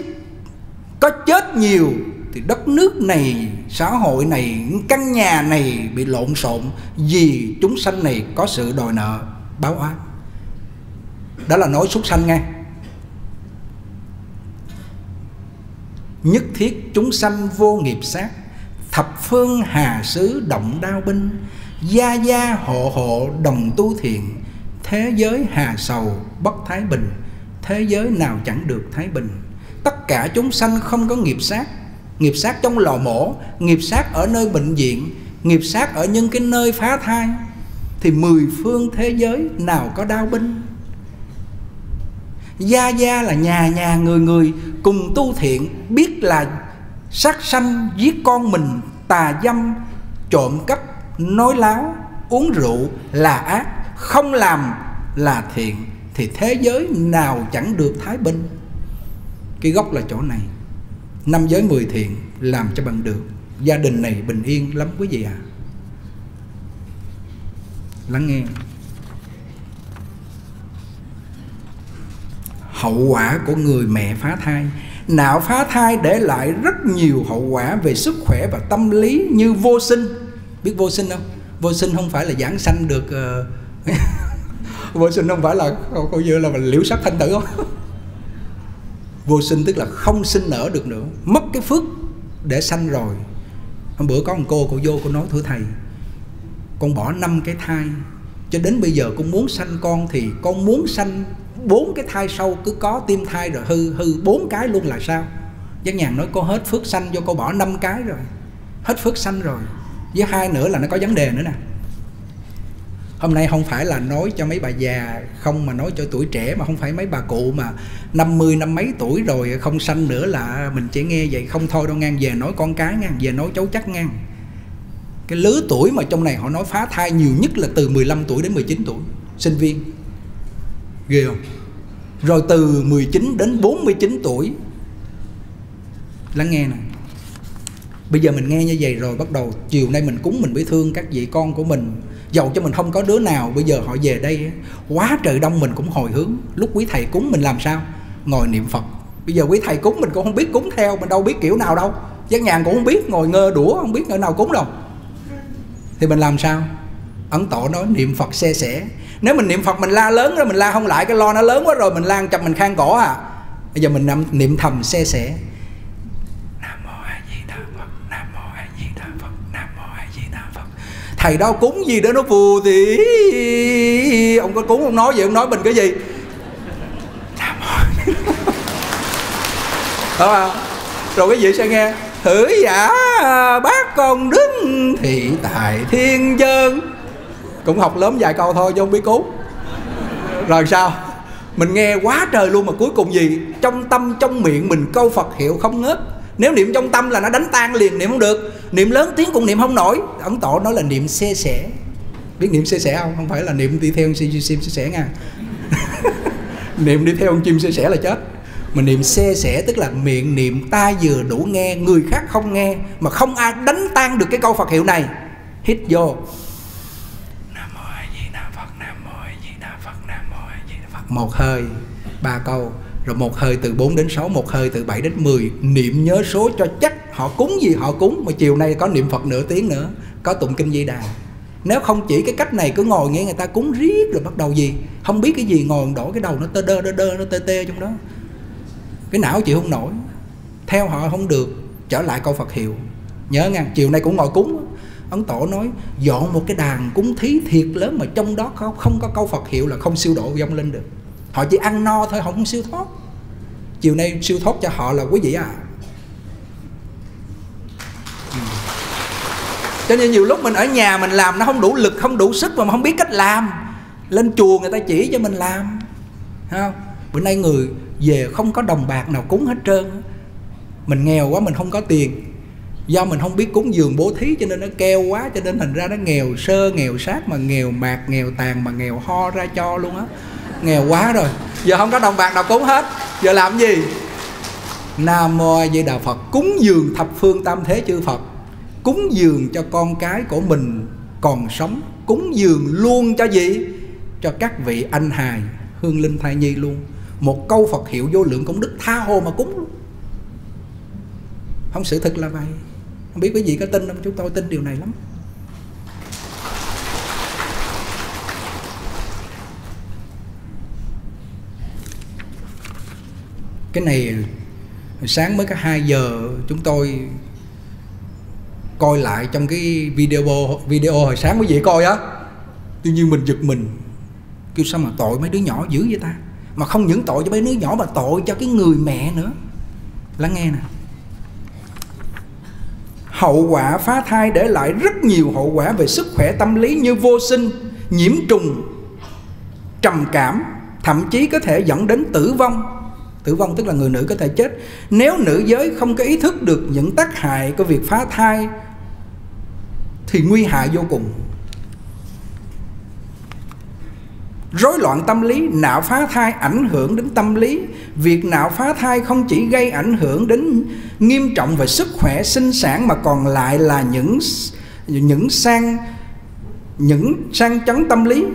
có chết nhiều thì đất nước này, xã hội này, căn nhà này bị lộn xộn vì chúng sanh này có sự đòi nợ, báo oán đó là nói súc sanh nghe nhất thiết chúng sanh vô nghiệp sát, thập phương hà xứ động đao binh, gia gia hộ hộ đồng tu thiện thế giới hà sầu bất thái bình, thế giới nào chẳng được thái bình tất cả chúng sanh không có nghiệp sát. Nghiệp sát trong lò mổ, nghiệp sát ở nơi bệnh viện, nghiệp sát ở những cái nơi phá thai. Thì mười phương thế giới nào có đau binh? Gia gia là nhà nhà người người cùng tu thiện, biết là sát sanh giết con mình, tà dâm, trộm cắp, nói láo, uống rượu, là ác, không làm là thiện. Thì thế giới nào chẳng được thái bình? Cái gốc là chỗ này. Năm giới mười thiện làm cho bằng được. Gia đình này bình yên lắm quý vị ạ. À. lắng nghe. Hậu quả của người mẹ phá thai. Não phá thai để lại rất nhiều hậu quả về sức khỏe và tâm lý như vô sinh. Biết vô sinh không? Vô sinh không phải là giảng sanh được uh, vô sinh không phải là coi như là liễu sắc thanh tử không? Vô sinh, tức là không sinh nở được nữa. Mất cái phước để sanh rồi. Hôm bữa có một cô cô vô, cô nói, thưa thầy, con bỏ năm cái thai, cho đến bây giờ con muốn sanh con thì con muốn sanh bốn cái thai sau, cứ có tim thai rồi hư hư bốn cái luôn là sao? Giác nhàn nói, cô hết phước sanh cho cô bỏ năm cái rồi, hết phước sanh rồi. Với hai nữa là nó có vấn đề nữa nè hôm nay không phải là nói cho mấy bà già không, mà nói cho tuổi trẻ, mà không phải mấy bà cụ mà 50 năm mấy tuổi rồi không sanh nữa là mình chỉ nghe vậy. Không thôi đâu ngang, về nói con cái ngang, về nói cháu chắc ngang. Cái lứa tuổi mà trong này họ nói phá thai nhiều nhất là từ 15 tuổi đến 19 tuổi, sinh viên. Ghê không? Rồi từ 19 đến 49 tuổi, lắng nghe nè. Bây giờ mình nghe như vậy rồi, bắt đầu chiều nay mình cúng mình biết thương các vị con của mình dầu cho mình không có đứa nào bây giờ họ về đây quá trời đông mình cũng hồi hướng. Lúc quý thầy cúng mình làm sao? Ngồi niệm phật. Bây giờ quý thầy cúng mình cũng không biết cúng theo, mình đâu biết kiểu nào đâu. Giác nhàn cũng không biết, ngồi ngơ đũa, không biết người nào cúng đâu. Thì mình làm sao? Ấn tổ nói, niệm phật xe sẻ. Nếu mình niệm phật mình la lớn rồi mình la không lại, cái lo nó lớn quá rồi mình la chập mình khang cổ à. Bây giờ mình niệm thầm xe sẻ. Thầy đó cúng gì đó nó phù thì ông có cúng ông nói vậy, ông nói mình cái gì? Đúng không? Rồi cái gì sẽ nghe. Thử giả dạ, bác con đứng Thị tại thiên dân. Cũng học lớn vài câu thôi chứ không biết cúng. Rồi sao? Mình nghe quá trời luôn mà cuối cùng gì? Trong tâm, trong miệng mình câu Phật hiệu không ngớt nếu niệm trong tâm là nó đánh tan liền, niệm không được. Niệm lớn tiếng cũng niệm không nổi. Ấn tổ nói là niệm xe sẻ. Biết niệm xe sẻ không? Không phải là niệm đi theo chim xe sẻ nha. Niệm đi theo chim xe sẻ là chết. Mà niệm xe sẻ tức là miệng niệm ta vừa đủ nghe, người khác không nghe, mà không ai đánh tan được cái câu phật hiệu này. Hít vô. Nam mô a di đà phật, nam mô a di đà phật, nam mô a di đà phật. Một hơi, ba câu rồi một hơi từ 4 đến 6 một hơi từ 7 đến 10 niệm nhớ số cho chắc họ cúng gì họ cúng. Mà chiều nay có niệm Phật nửa tiếng nữa có tụng kinh Di Đà. Nếu không chỉ cái cách này cứ ngồi nghe người ta cúng riết rồi bắt đầu gì? Không biết cái gì ngồi đổ cái đầu nó tơ đơ đơ đơ nó tê tê trong đó. Cái não chịu không nổi. Theo họ không được trở lại câu Phật hiệu. Nhớ nha chiều nay cũng ngồi cúng ấn tổ nói dọn một cái đàn cúng thí thiệt lớn mà trong đó không, không có câu Phật hiệu là không siêu độ vong linh được họ chỉ ăn no thôi, họ không siêu thoát. Chiều nay siêu thoát cho họ là quý vị à. Cho nên nhiều lúc mình ở nhà mình làm nó không đủ lực, không đủ sức mà mình không biết cách làm. Lên chùa người ta chỉ cho mình làm. Thấy không? Bữa nay người về không có đồng bạc nào cúng hết trơn. Mình nghèo quá, mình không có tiền. Do mình không biết cúng dường bố thí cho nên nó keo quá, cho nên thành ra nó nghèo sơ, nghèo sát mà nghèo mạc, nghèo tàn mà nghèo ho ra cho luôn á nghèo quá rồi. Giờ không có đồng bạc nào cúng hết. Giờ làm gì? Nam mô a di đà phật, cúng dường thập phương tam thế chư phật. Cúng dường cho con cái của mình còn sống. Cúng dường luôn cho gì? Cho các vị anh hài hương linh thai nhi luôn. Một câu phật hiệu vô lượng công đức tha hồ mà cúng luôn. Không sự thật là vậy. Không biết quý vị có tin không? Chúng tôi tin điều này lắm. Cái này sáng mới có 2 giờ chúng tôi coi lại trong cái video video hồi sáng quý vị coi á. Tuy nhiên mình giật mình, kêu sao mà tội mấy đứa nhỏ dữ vậy ta? Mà không những tội cho mấy đứa nhỏ mà tội cho cái người mẹ nữa. Lắng nghe nè. Hậu quả phá thai để lại rất nhiều hậu quả về sức khỏe tâm lý như vô sinh, nhiễm trùng, trầm cảm, thậm chí có thể dẫn đến tử vong tử vong, tức là người nữ có thể chết. Nếu nữ giới không có ý thức được những tác hại của việc phá thai, thì nguy hại vô cùng. Rối loạn tâm lý nạo phá thai ảnh hưởng đến tâm lý. Việc nạo phá thai không chỉ gây ảnh hưởng đến nghiêm trọng về sức khỏe, sinh sản, mà còn lại là những những sang những sang chấn tâm lý.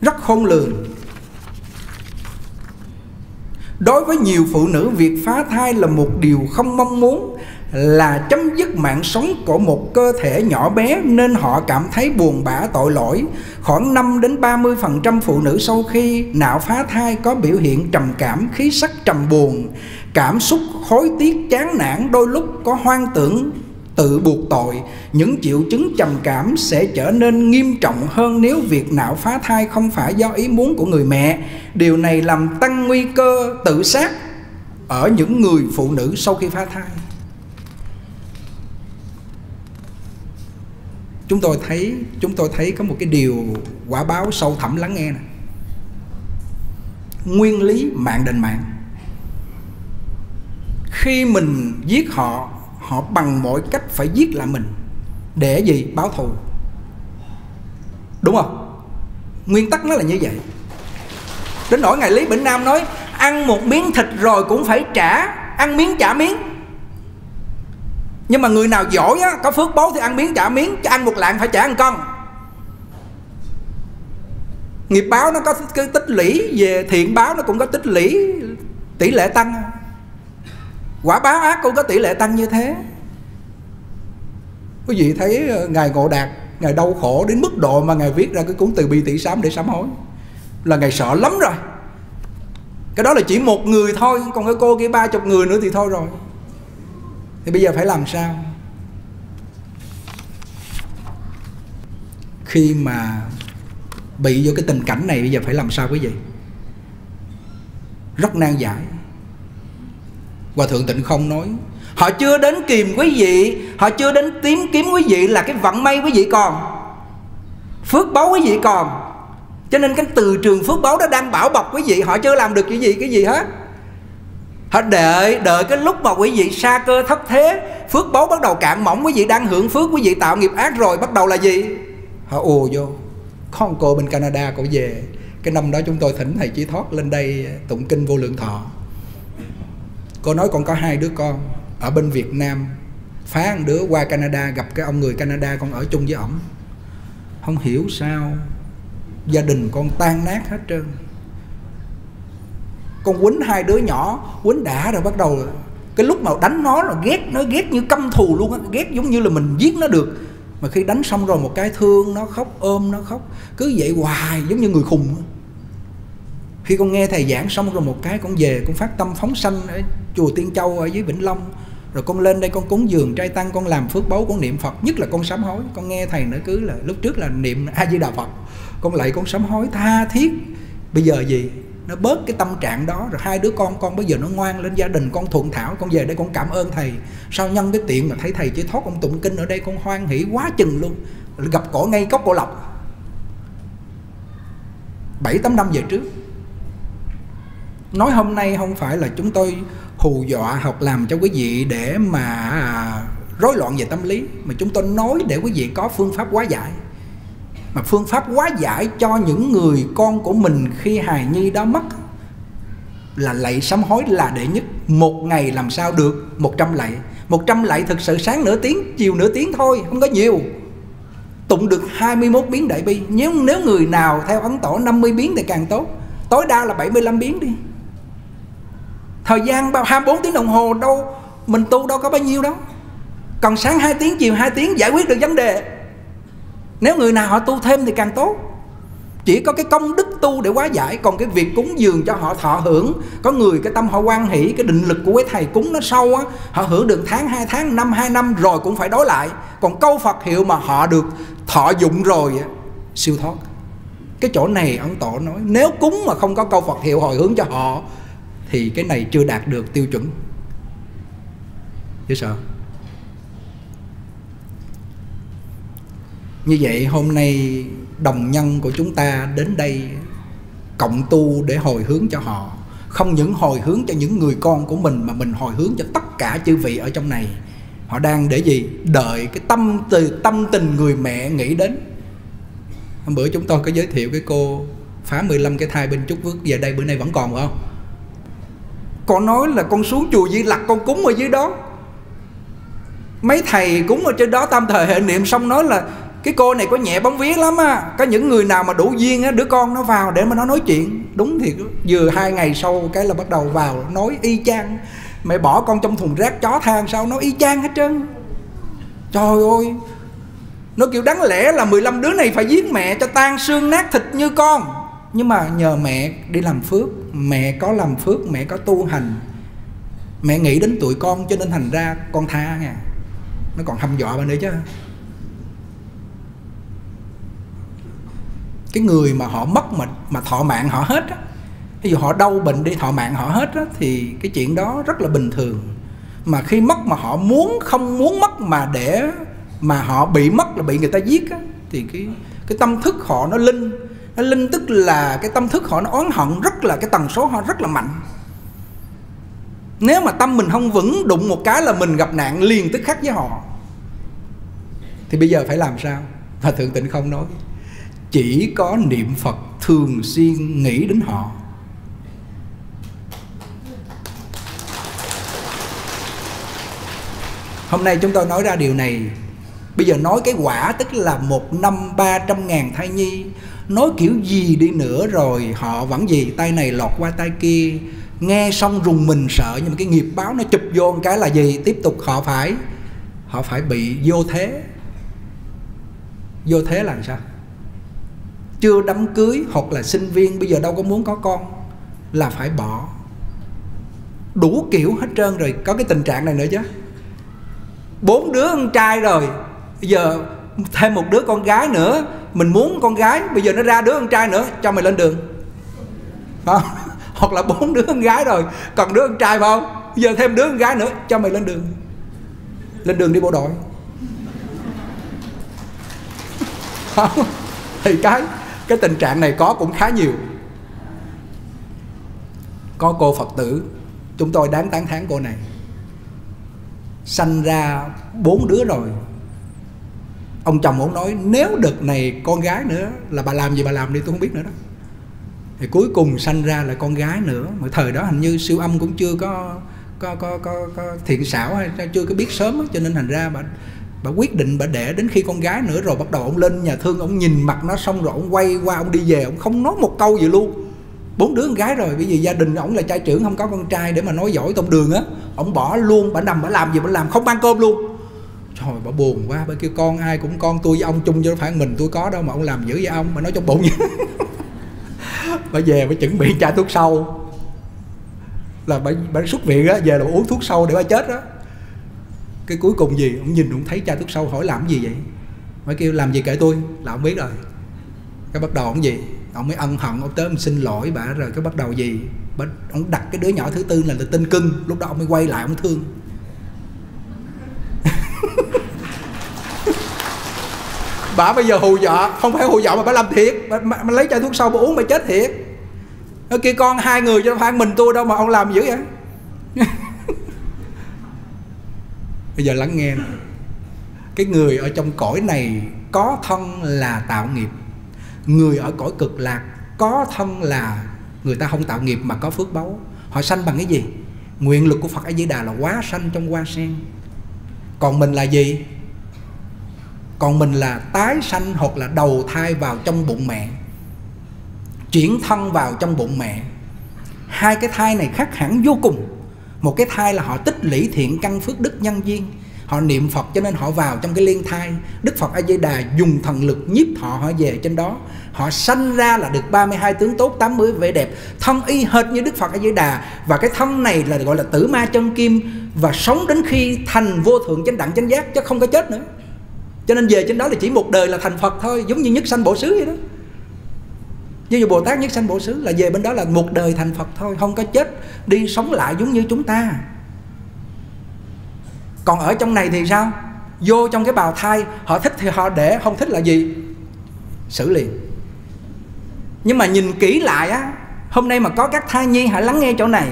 Rất khôn lường đối với nhiều phụ nữ việc phá thai là một điều không mong muốn là chấm dứt mạng sống của một cơ thể nhỏ bé nên họ cảm thấy buồn bã tội lỗi. Khoảng 5 đến 30% phụ nữ sau khi nạo phá thai có biểu hiện trầm cảm, khí sắc trầm buồn, cảm xúc hối tiếc chán nản, đôi lúc có hoang tưởng tự buộc tội, những triệu chứng trầm cảm sẽ trở nên nghiêm trọng hơn nếu việc nạo phá thai không phải do ý muốn của người mẹ. Điều này làm tăng nguy cơ tự sát ở những người phụ nữ sau khi phá thai. Chúng tôi thấy, chúng tôi thấy có một cái điều quả báo sâu thẳm lắng nghe này. nguyên lý mạng đền mạng. Khi mình giết họ họ bằng mọi cách phải giết lại mình. Để gì? Báo thù. Đúng không? Nguyên tắc nó là như vậy. Đến nỗi ngày lý bỉnh nam nói, ăn một miếng thịt rồi cũng phải trả, ăn miếng trả miếng. Nhưng mà người nào giỏi á, có phước báu thì ăn miếng trả miếng, chứ ăn một lạng phải trả ăn con. Nghiệp báo nó có cái tích lũy về thiện báo, nó cũng có tích lũy tỷ lệ tăng quả báo ác cũng có tỷ lệ tăng như thế. Quý vị thấy ờ, ngài ngộ đạt ngài đau khổ đến mức độ mà ngài viết ra cái cuốn từ bi tỷ sám để sám hối. Là ngài sợ lắm rồi. Cái đó là chỉ một người thôi, còn cái cô kia ba chục người nữa thì thôi rồi. Thì bây giờ phải làm sao? Khi mà bị vô cái tình cảnh này, bây giờ phải làm sao quý vị? Rất nan giải hòa thượng tịnh không nói. Họ chưa đến kìm quý vị, họ chưa đến tìm kiếm quý vị là cái vận may quý vị còn. Phước báu quý vị còn. Cho nên cái từ trường phước báu đó đang bảo bọc quý vị, họ chưa làm được cái gì cái gì hết. Họ đợi đợi cái lúc mà quý vị sa cơ thấp thế, phước báu bắt đầu cạn mỏng, quý vị đang hưởng phước, quý vị tạo nghiệp ác rồi, bắt đầu là gì? Họ ồ vô. Con cô bên Canada cổ về. Cái năm đó chúng tôi thỉnh thầy Chí Thoát lên đây tụng kinh vô lượng thọ cô nói con có hai đứa con ở bên Việt Nam. Phá một đứa qua Canada, gặp cái ông người Canada con ở chung với ổng. Không hiểu sao gia đình con tan nát hết trơn. Con quýnh hai đứa nhỏ, quýnh đã rồi bắt đầu cái lúc mà đánh nó là ghét, nó ghét như căm thù luôn á, ghét giống như là mình giết nó được. Mà khi đánh xong rồi một cái thương nó khóc, ôm nó khóc. Cứ vậy hoài, giống như người khùng khi con nghe thầy giảng xong rồi một cái con về, con phát tâm phóng sanh ở chùa Tiên Châu ở dưới Vĩnh Long. Rồi con lên đây con cúng dường trai tăng, con làm phước báu, con niệm Phật. Nhất là con sám hối. Con nghe thầy nữa cứ là lúc trước là niệm A Di Đà Phật. Con lại con sám hối, tha thiết. Bây giờ gì? Nó bớt cái tâm trạng đó. Rồi hai đứa con con bây giờ nó ngoan lên gia đình, con thuận thảo, con về đây con cảm ơn thầy. Sao nhân cái tiện mà thấy thầy chỉ thoát ông tụng kinh ở đây, con hoan hỷ quá chừng luôn. Gặp cổ ngay cốc cổ lộc bảy tám năm về trước nói hôm nay không phải là chúng tôi hù dọa hoặc làm cho quý vị để mà à, rối loạn về tâm lý, mà chúng tôi nói để quý vị có phương pháp hóa giải. Mà phương pháp hóa giải cho những người con của mình khi hài nhi đó mất là lạy sám hối là đệ nhất. Một ngày làm sao được 100 lạy? 100 lạy thực sự sáng nửa tiếng, chiều nửa tiếng thôi, không có nhiều. Tụng được 21 biến đại bi. Nếu nếu người nào theo ấn tổ 50 biến thì càng tốt. Tối đa là 75 biến đi thời gian bao 24 tiếng đồng hồ đâu, mình tu đâu có bao nhiêu đâu. Còn sáng 2 tiếng, chiều 2 tiếng giải quyết được vấn đề. Nếu người nào họ tu thêm thì càng tốt. Chỉ có cái công đức tu để hóa giải, còn cái việc cúng dường cho họ, thọ hưởng, có người cái tâm họ quan hỷ, cái định lực của cái thầy cúng nó sâu á, họ hưởng được tháng, hai tháng, năm, hai năm rồi cũng phải đối lại. Còn câu phật hiệu mà họ được thọ dụng rồi á, siêu thoát. Cái chỗ này ông tổ nói, nếu cúng mà không có câu phật hiệu hồi hướng cho họ thì cái này chưa đạt được tiêu chuẩn. Chứ sao? Như vậy hôm nay đồng nhân của chúng ta đến đây cộng tu để hồi hướng cho họ. Không những hồi hướng cho những người con của mình, mà mình hồi hướng cho tất cả chư vị ở trong này. Họ đang để gì? Đợi cái tâm từ tâm tình người mẹ nghĩ đến. Hôm bữa chúng tôi có giới thiệu cái cô phá 15 cái thai bên Trúc Phước về đây bữa nay vẫn còn không? Con nói là con xuống chùa Di Lặc, con cúng ở dưới đó. Mấy thầy cúng ở trên đó tam thời hệ niệm xong nói là, cái cô này có nhẹ bóng vía lắm á, có những người nào mà đủ duyên á, đứa con nó vào để mà nó nói chuyện. Đúng thiệt vừa hai ngày sau cái là bắt đầu vào nói y chang. Mẹ bỏ con trong thùng rác chó than sao nó y chang hết trơn. Trời ơi, nó kiểu đáng lẽ là 15 đứa này phải giết mẹ cho tan xương nát thịt như con nhưng mà nhờ mẹ đi làm phước, mẹ có làm phước, mẹ có tu hành. Mẹ nghĩ đến tụi con cho nên thành ra con tha nha. Nó còn hăm dọa bà nữa chứ. Cái người mà họ mất mà mà thọ mạng họ hết á ví dụ họ đau bệnh đi, thọ mạng họ hết á, thì cái chuyện đó rất là bình thường. Mà khi mất mà họ muốn, không muốn mất mà để mà họ bị mất, là bị người ta giết á, thì cái cái tâm thức họ nó linh linh tức là cái tâm thức họ nó oán hận rất là, cái tần số họ rất là mạnh. Nếu mà tâm mình không vững đụng một cái là mình gặp nạn liền tức khắc với họ. Thì bây giờ phải làm sao? Và thượng tịnh không nói. Chỉ có niệm phật thường xuyên nghĩ đến họ. Hôm nay chúng tôi nói ra điều này bây giờ nói cái quả tức là một năm ba trăm ngàn thai nhi. Nói kiểu gì đi nữa rồi, họ vẫn gì, tay này lọt qua tay kia. Nghe xong rùng mình sợ, nhưng mà cái nghiệp báo nó chụp vô một cái là gì? Tiếp tục họ phải họ phải bị vô thế. Vô thế là sao? Chưa đám cưới hoặc là sinh viên, bây giờ đâu có muốn có con, là phải bỏ. Đủ kiểu hết trơn rồi, có cái tình trạng này nữa chứ. Bốn đứa con trai rồi bây giờ thêm một đứa con gái nữa. Mình muốn con gái. Bây giờ nó ra đứa con trai nữa. Cho mày lên đường. Hoặc là bốn đứa con gái rồi. Còn đứa con trai phải không? Bây giờ thêm đứa con gái nữa. Cho mày lên đường. Lên đường đi bộ đội. Thì cái cái tình trạng này có cũng khá nhiều. Có cô phật tử. Chúng tôi đáng tán thán cô này. Sanh ra bốn đứa rồi ông chồng ông nói nếu đợt này con gái nữa là bà làm gì bà làm đi tôi không biết nữa đó. Thì cuối cùng sanh ra là con gái nữa. Mà thời đó hình như siêu âm cũng chưa có có có có, có thiện xảo hay chưa có biết sớm cho nên thành ra bà bà quyết định bà để đến khi con gái nữa rồi bắt đầu ông lên nhà thương ông nhìn mặt nó xong rồi ông quay qua ông đi về ông không nói một câu gì luôn. Bốn đứa con gái rồi bởi vì gia đình ông là trai trưởng không có con trai để mà nói giỏi tông đường á. Ông bỏ luôn bà nằm bà làm gì bà làm không ăn cơm luôn trời bà buồn quá bà kêu con ai cũng con tôi với ông chung chứ phải mình tôi có đâu mà ông làm dữ với ông mà nói trong bụng vậy bà về bà chuẩn bị chai thuốc sâu. Là bà, bà xuất viện á về là bà uống thuốc sâu để bà chết đó. cái cuối cùng gì? Ông nhìn ông thấy chai thuốc sâu hỏi làm gì vậy? Mới kêu làm gì kể tôi? Là ông biết rồi. Cái bắt đầu ông gì? Ông mới ân hận ông tới ông xin lỗi bà rồi cái bắt đầu gì? Ông đặt cái đứa nhỏ thứ tư là, là tên cưng lúc đó ông mới quay lại ông thương. Bà bây giờ hù dọa không phải hù dọa mà bà làm thiệt. Bà, bà, bà lấy chai thuốc sâu bà uống bà chết thiệt. Nó kia con hai người cho phải mình tôi đâu mà ông làm dữ vậy? Bây giờ lắng nghe cái người ở trong cõi này có thân là tạo nghiệp. Người ở cõi cực lạc có thân là người ta không tạo nghiệp mà có phước báu. Họ sanh bằng cái gì? Nguyện lực của phật a di đà là quá sanh trong hoa sen. Còn mình là gì? Còn mình là tái sanh hoặc là đầu thai vào trong bụng mẹ, chuyển thân vào trong bụng mẹ, hai cái thai này khác hẳn vô cùng. Một cái thai là họ tích lũy thiện căn phước đức nhân duyên, họ niệm phật cho nên họ vào trong cái liên thai. Đức phật a di đà dùng thần lực nhiếp họ họ về trên đó. Họ sanh ra là được 32 tướng tốt 80 vẻ đẹp, thân y hệt như đức phật a di đà và cái thân này là gọi là tử ma chân kim và sống đến khi thành vô thượng chánh đẳng chánh giác chứ không có chết nữa cho nên về trên đó là chỉ một đời là thành phật thôi, giống như nhất sanh bổ xứ vậy đó. Như Bồ Tát nhất sanh bổ xứ là về bên đó là một đời thành Phật thôi, Không có chết, đi sống lại giống như chúng ta. Còn ở trong này thì sao? Vô trong cái bào thai, Họ thích thì họ để, Không thích là gì? Xử liền. Nhưng mà nhìn kỹ lại á, Hôm nay mà có các thai nhi hãy lắng nghe chỗ này.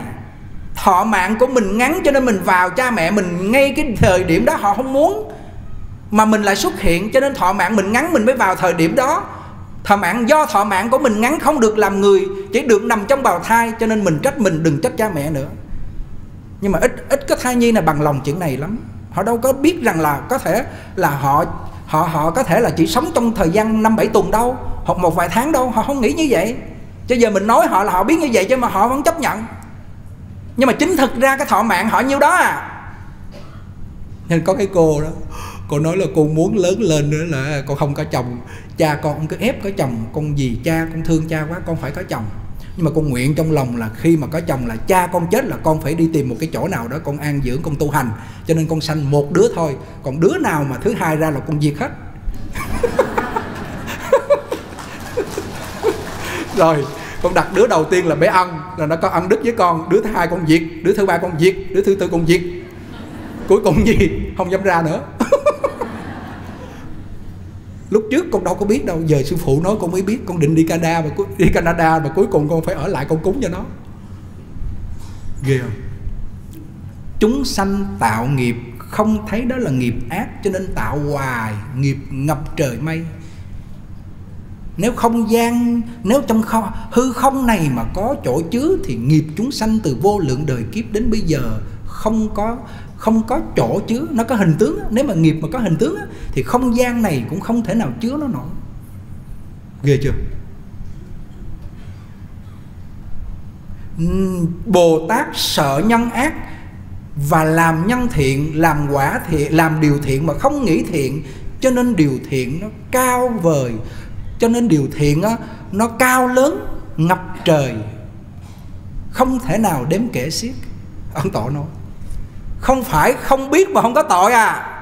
Thọ mạng của mình ngắn cho nên mình vào cha mẹ mình ngay cái thời điểm đó họ không muốn. Mà mình lại xuất hiện, cho nên thọ mạng mình ngắn mình mới vào thời điểm đó. Thọ mạng, do thọ mạng của mình ngắn không được làm người, chỉ được nằm trong bào thai, cho nên mình trách mình đừng trách cha mẹ nữa. Nhưng mà ít ít có thai nhi là bằng lòng chuyện này lắm. Họ đâu có biết rằng là có thể là họ họ họ có thể là chỉ sống trong thời gian năm bảy tuần đâu, hoặc một vài tháng đâu, họ không nghĩ như vậy. Chứ giờ mình nói họ là họ biết như vậy, chứ mà họ vẫn chấp nhận. Nhưng mà chính thực ra cái thọ mạng họ nhiêu đó à. Nên có cái cô đó cô nói là cô muốn lớn lên nữa là con không có chồng. Cha con cứ ép có chồng. Con gì cha, con thương cha quá, con phải có chồng. Nhưng mà con nguyện trong lòng là khi mà có chồng là cha con chết là con phải đi tìm một cái chỗ nào đó con an dưỡng, con tu hành. Cho nên con sanh một đứa thôi. Còn đứa nào mà thứ hai ra là con diệt hết. Rồi, con đặt đứa đầu tiên là bé ân, là nó có ân đức với con. Đứa thứ hai con diệt, đứa thứ ba con diệt, đứa thứ tư con diệt. Cuối cùng gì? Không dám ra nữa. lúc trước con đâu có biết đâu giờ sư phụ nói con mới biết. Con định đi Canada và đi Canada và cuối cùng con phải ở lại con cúng cho nó. Ghê không? Chúng sanh tạo nghiệp không thấy đó là nghiệp ác cho nên tạo hoài nghiệp ngập trời mây. Nếu không gian nếu trong kho, hư không này mà có chỗ chứa thì nghiệp chúng sanh từ vô lượng đời kiếp đến bây giờ không có không có chỗ chứa nó có hình tướng nếu mà nghiệp mà có hình tướng thì không gian này cũng không thể nào chứa nó nổi. Ghê chưa? Bồ Tát sợ nhân ác và làm nhân thiện, làm quả thiện, làm điều thiện mà không nghĩ thiện, cho nên điều thiện nó cao vời, cho nên điều thiện đó, nó cao lớn, ngập trời, không thể nào đếm kể xiết. Ông Tổ nói không phải không biết mà không có tội à.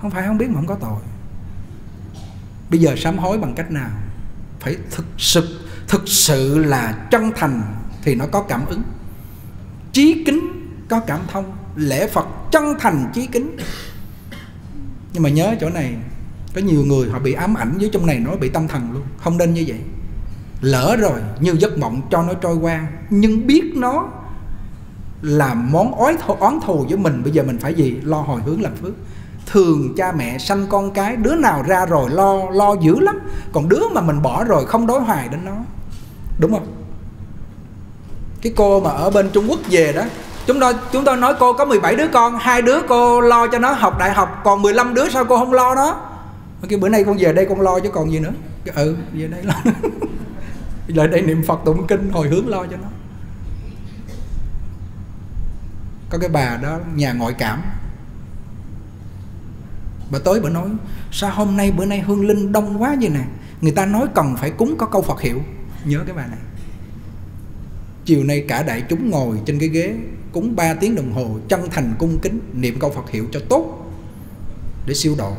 Không phải không biết mà không có tội. Bây giờ sám hối bằng cách nào? Phải thực sự thực sự là chân thành thì nó có cảm ứng. Trí kính có cảm thông. Lễ phật chân thành trí kính. Nhưng mà nhớ chỗ này, có nhiều người họ bị ám ảnh dưới trong này nó bị tâm thần luôn. Không nên như vậy. Lỡ rồi, như giấc mộng cho nó trôi qua, nhưng biết nó là món ói thù, oán thù với mình. Bây giờ mình phải gì? Lo hồi hướng làm phước. Thường cha mẹ sanh con cái đứa nào ra rồi lo lo dữ lắm. Còn đứa mà mình bỏ rồi không đối hoài đến nó. Đúng không? Cái cô mà ở bên Trung Quốc về đó chúng tôi chúng tôi nói cô có 17 đứa con hai đứa cô lo cho nó học đại học còn 15 đứa sao cô không lo nó? Cái bữa nay con về đây con lo chứ còn gì nữa. Ừ về đây lo. Lại đây niệm Phật tụng kinh hồi hướng lo cho nó. Có cái bà đó, nhà ngoại cảm. Bà tới bà nói, sao hôm nay bữa nay hương linh đông quá vậy nè? Người ta nói cần phải cúng có câu phật hiệu. Nhớ cái bà này. Chiều nay cả đại chúng ngồi trên cái ghế, cúng 3 tiếng đồng hồ, chân thành cung kính, niệm câu phật hiệu cho tốt, để siêu độ.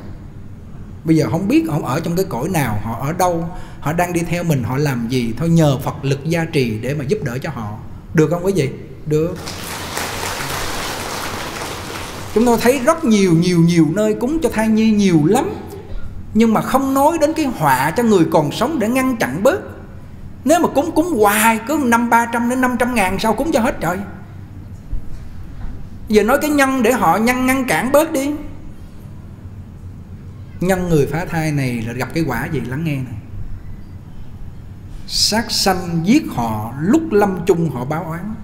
Bây giờ không biết họ ở trong cái cõi nào, họ ở đâu, họ đang đi theo mình, họ làm gì, thôi nhờ phật lực gia trì để mà giúp đỡ cho họ. Được không quý vị? Được chúng tôi thấy rất nhiều nhiều nhiều nơi cúng cho thai nhi nhiều lắm. Nhưng mà không nói đến cái họa cho người còn sống để ngăn chặn bớt. Nếu mà cúng cúng hoài, cứ năm ba trăm đến năm trăm ngàn sao cúng cho hết trời. Giờ nói cái nhân để họ nhân ngăn cản bớt đi. Nhân người phá thai này là gặp cái quả gì? Lắng nghe này. Sát sanh giết họ, lúc lâm chung họ báo oán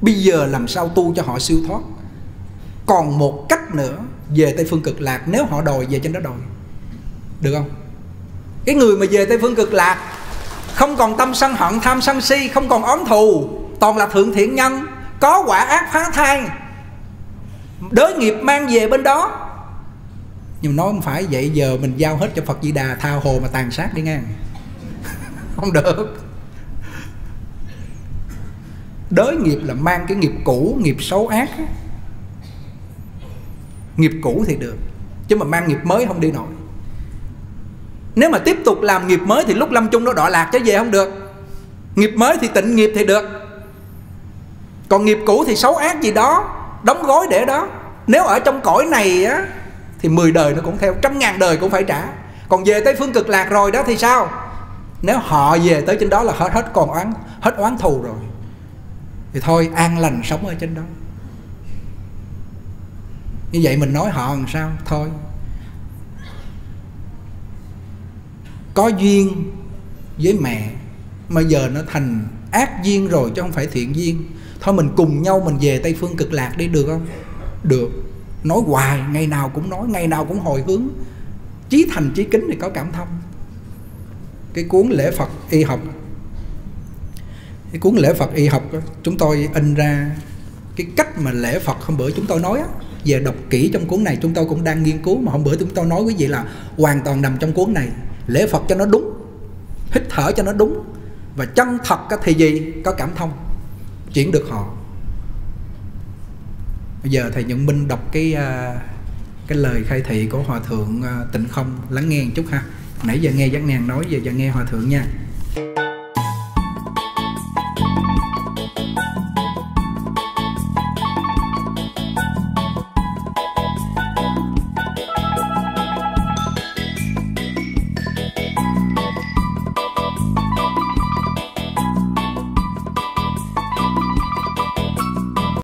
bây giờ làm sao tu cho họ siêu thoát? Còn một cách nữa về tây phương cực lạc nếu họ đòi về trên đó đòi. Được không? Cái người mà về tây phương cực lạc không còn tâm sân hận, tham sân si, không còn oán thù, toàn là thượng thiện nhân, có quả ác phá thai, đới nghiệp mang về bên đó. Nhưng nói không phải vậy, giờ mình giao hết cho phật di đà thao hồ mà tàn sát đi ngang. Không được. Đới nghiệp là mang cái nghiệp cũ, nghiệp xấu ác nghiệp cũ thì được, chứ mà mang nghiệp mới không đi nổi. Nếu mà tiếp tục làm nghiệp mới thì lúc lâm chung nó đọa lạc chứ về không được. Nghiệp mới thì tịnh nghiệp thì được. Còn nghiệp cũ thì xấu ác gì đó, đóng gói để đó. Nếu ở trong cõi này á, thì 10 đời nó cũng theo, trăm ngàn đời cũng phải trả. Còn về tới phương cực lạc rồi đó thì sao? Nếu họ về tới trên đó là hết hết còn oán, hết oán thù rồi. Thì thôi, an lành sống ở trên đó như vậy mình nói họ làm sao? Thôi. Có duyên với mẹ mà giờ nó thành ác duyên rồi chứ không phải thiện duyên. Thôi mình cùng nhau mình về tây phương cực lạc đi được không? Được. Nói hoài ngày nào cũng nói ngày nào cũng hồi hướng. Chí thành chí kính thì có cảm thông. Cái cuốn lễ phật y học. Cái cuốn lễ phật y học đó, chúng tôi in ra cái cách mà lễ phật hôm bữa chúng tôi nói á, về đọc kỹ trong cuốn này, chúng tôi cũng đang nghiên cứu. Mà hôm bữa chúng tôi nói quý vị là hoàn toàn nằm trong cuốn này. Lễ phật cho nó đúng, hít thở cho nó đúng, và chân thật thì gì? Có cảm thông, chuyển được họ. Bây giờ thầy nhận minh đọc cái à, cái lời khai thị của hòa thượng à, tịnh không, lắng nghe một chút ha. Nãy giờ nghe giác ngàn nói, giờ giờ nghe hòa thượng nha.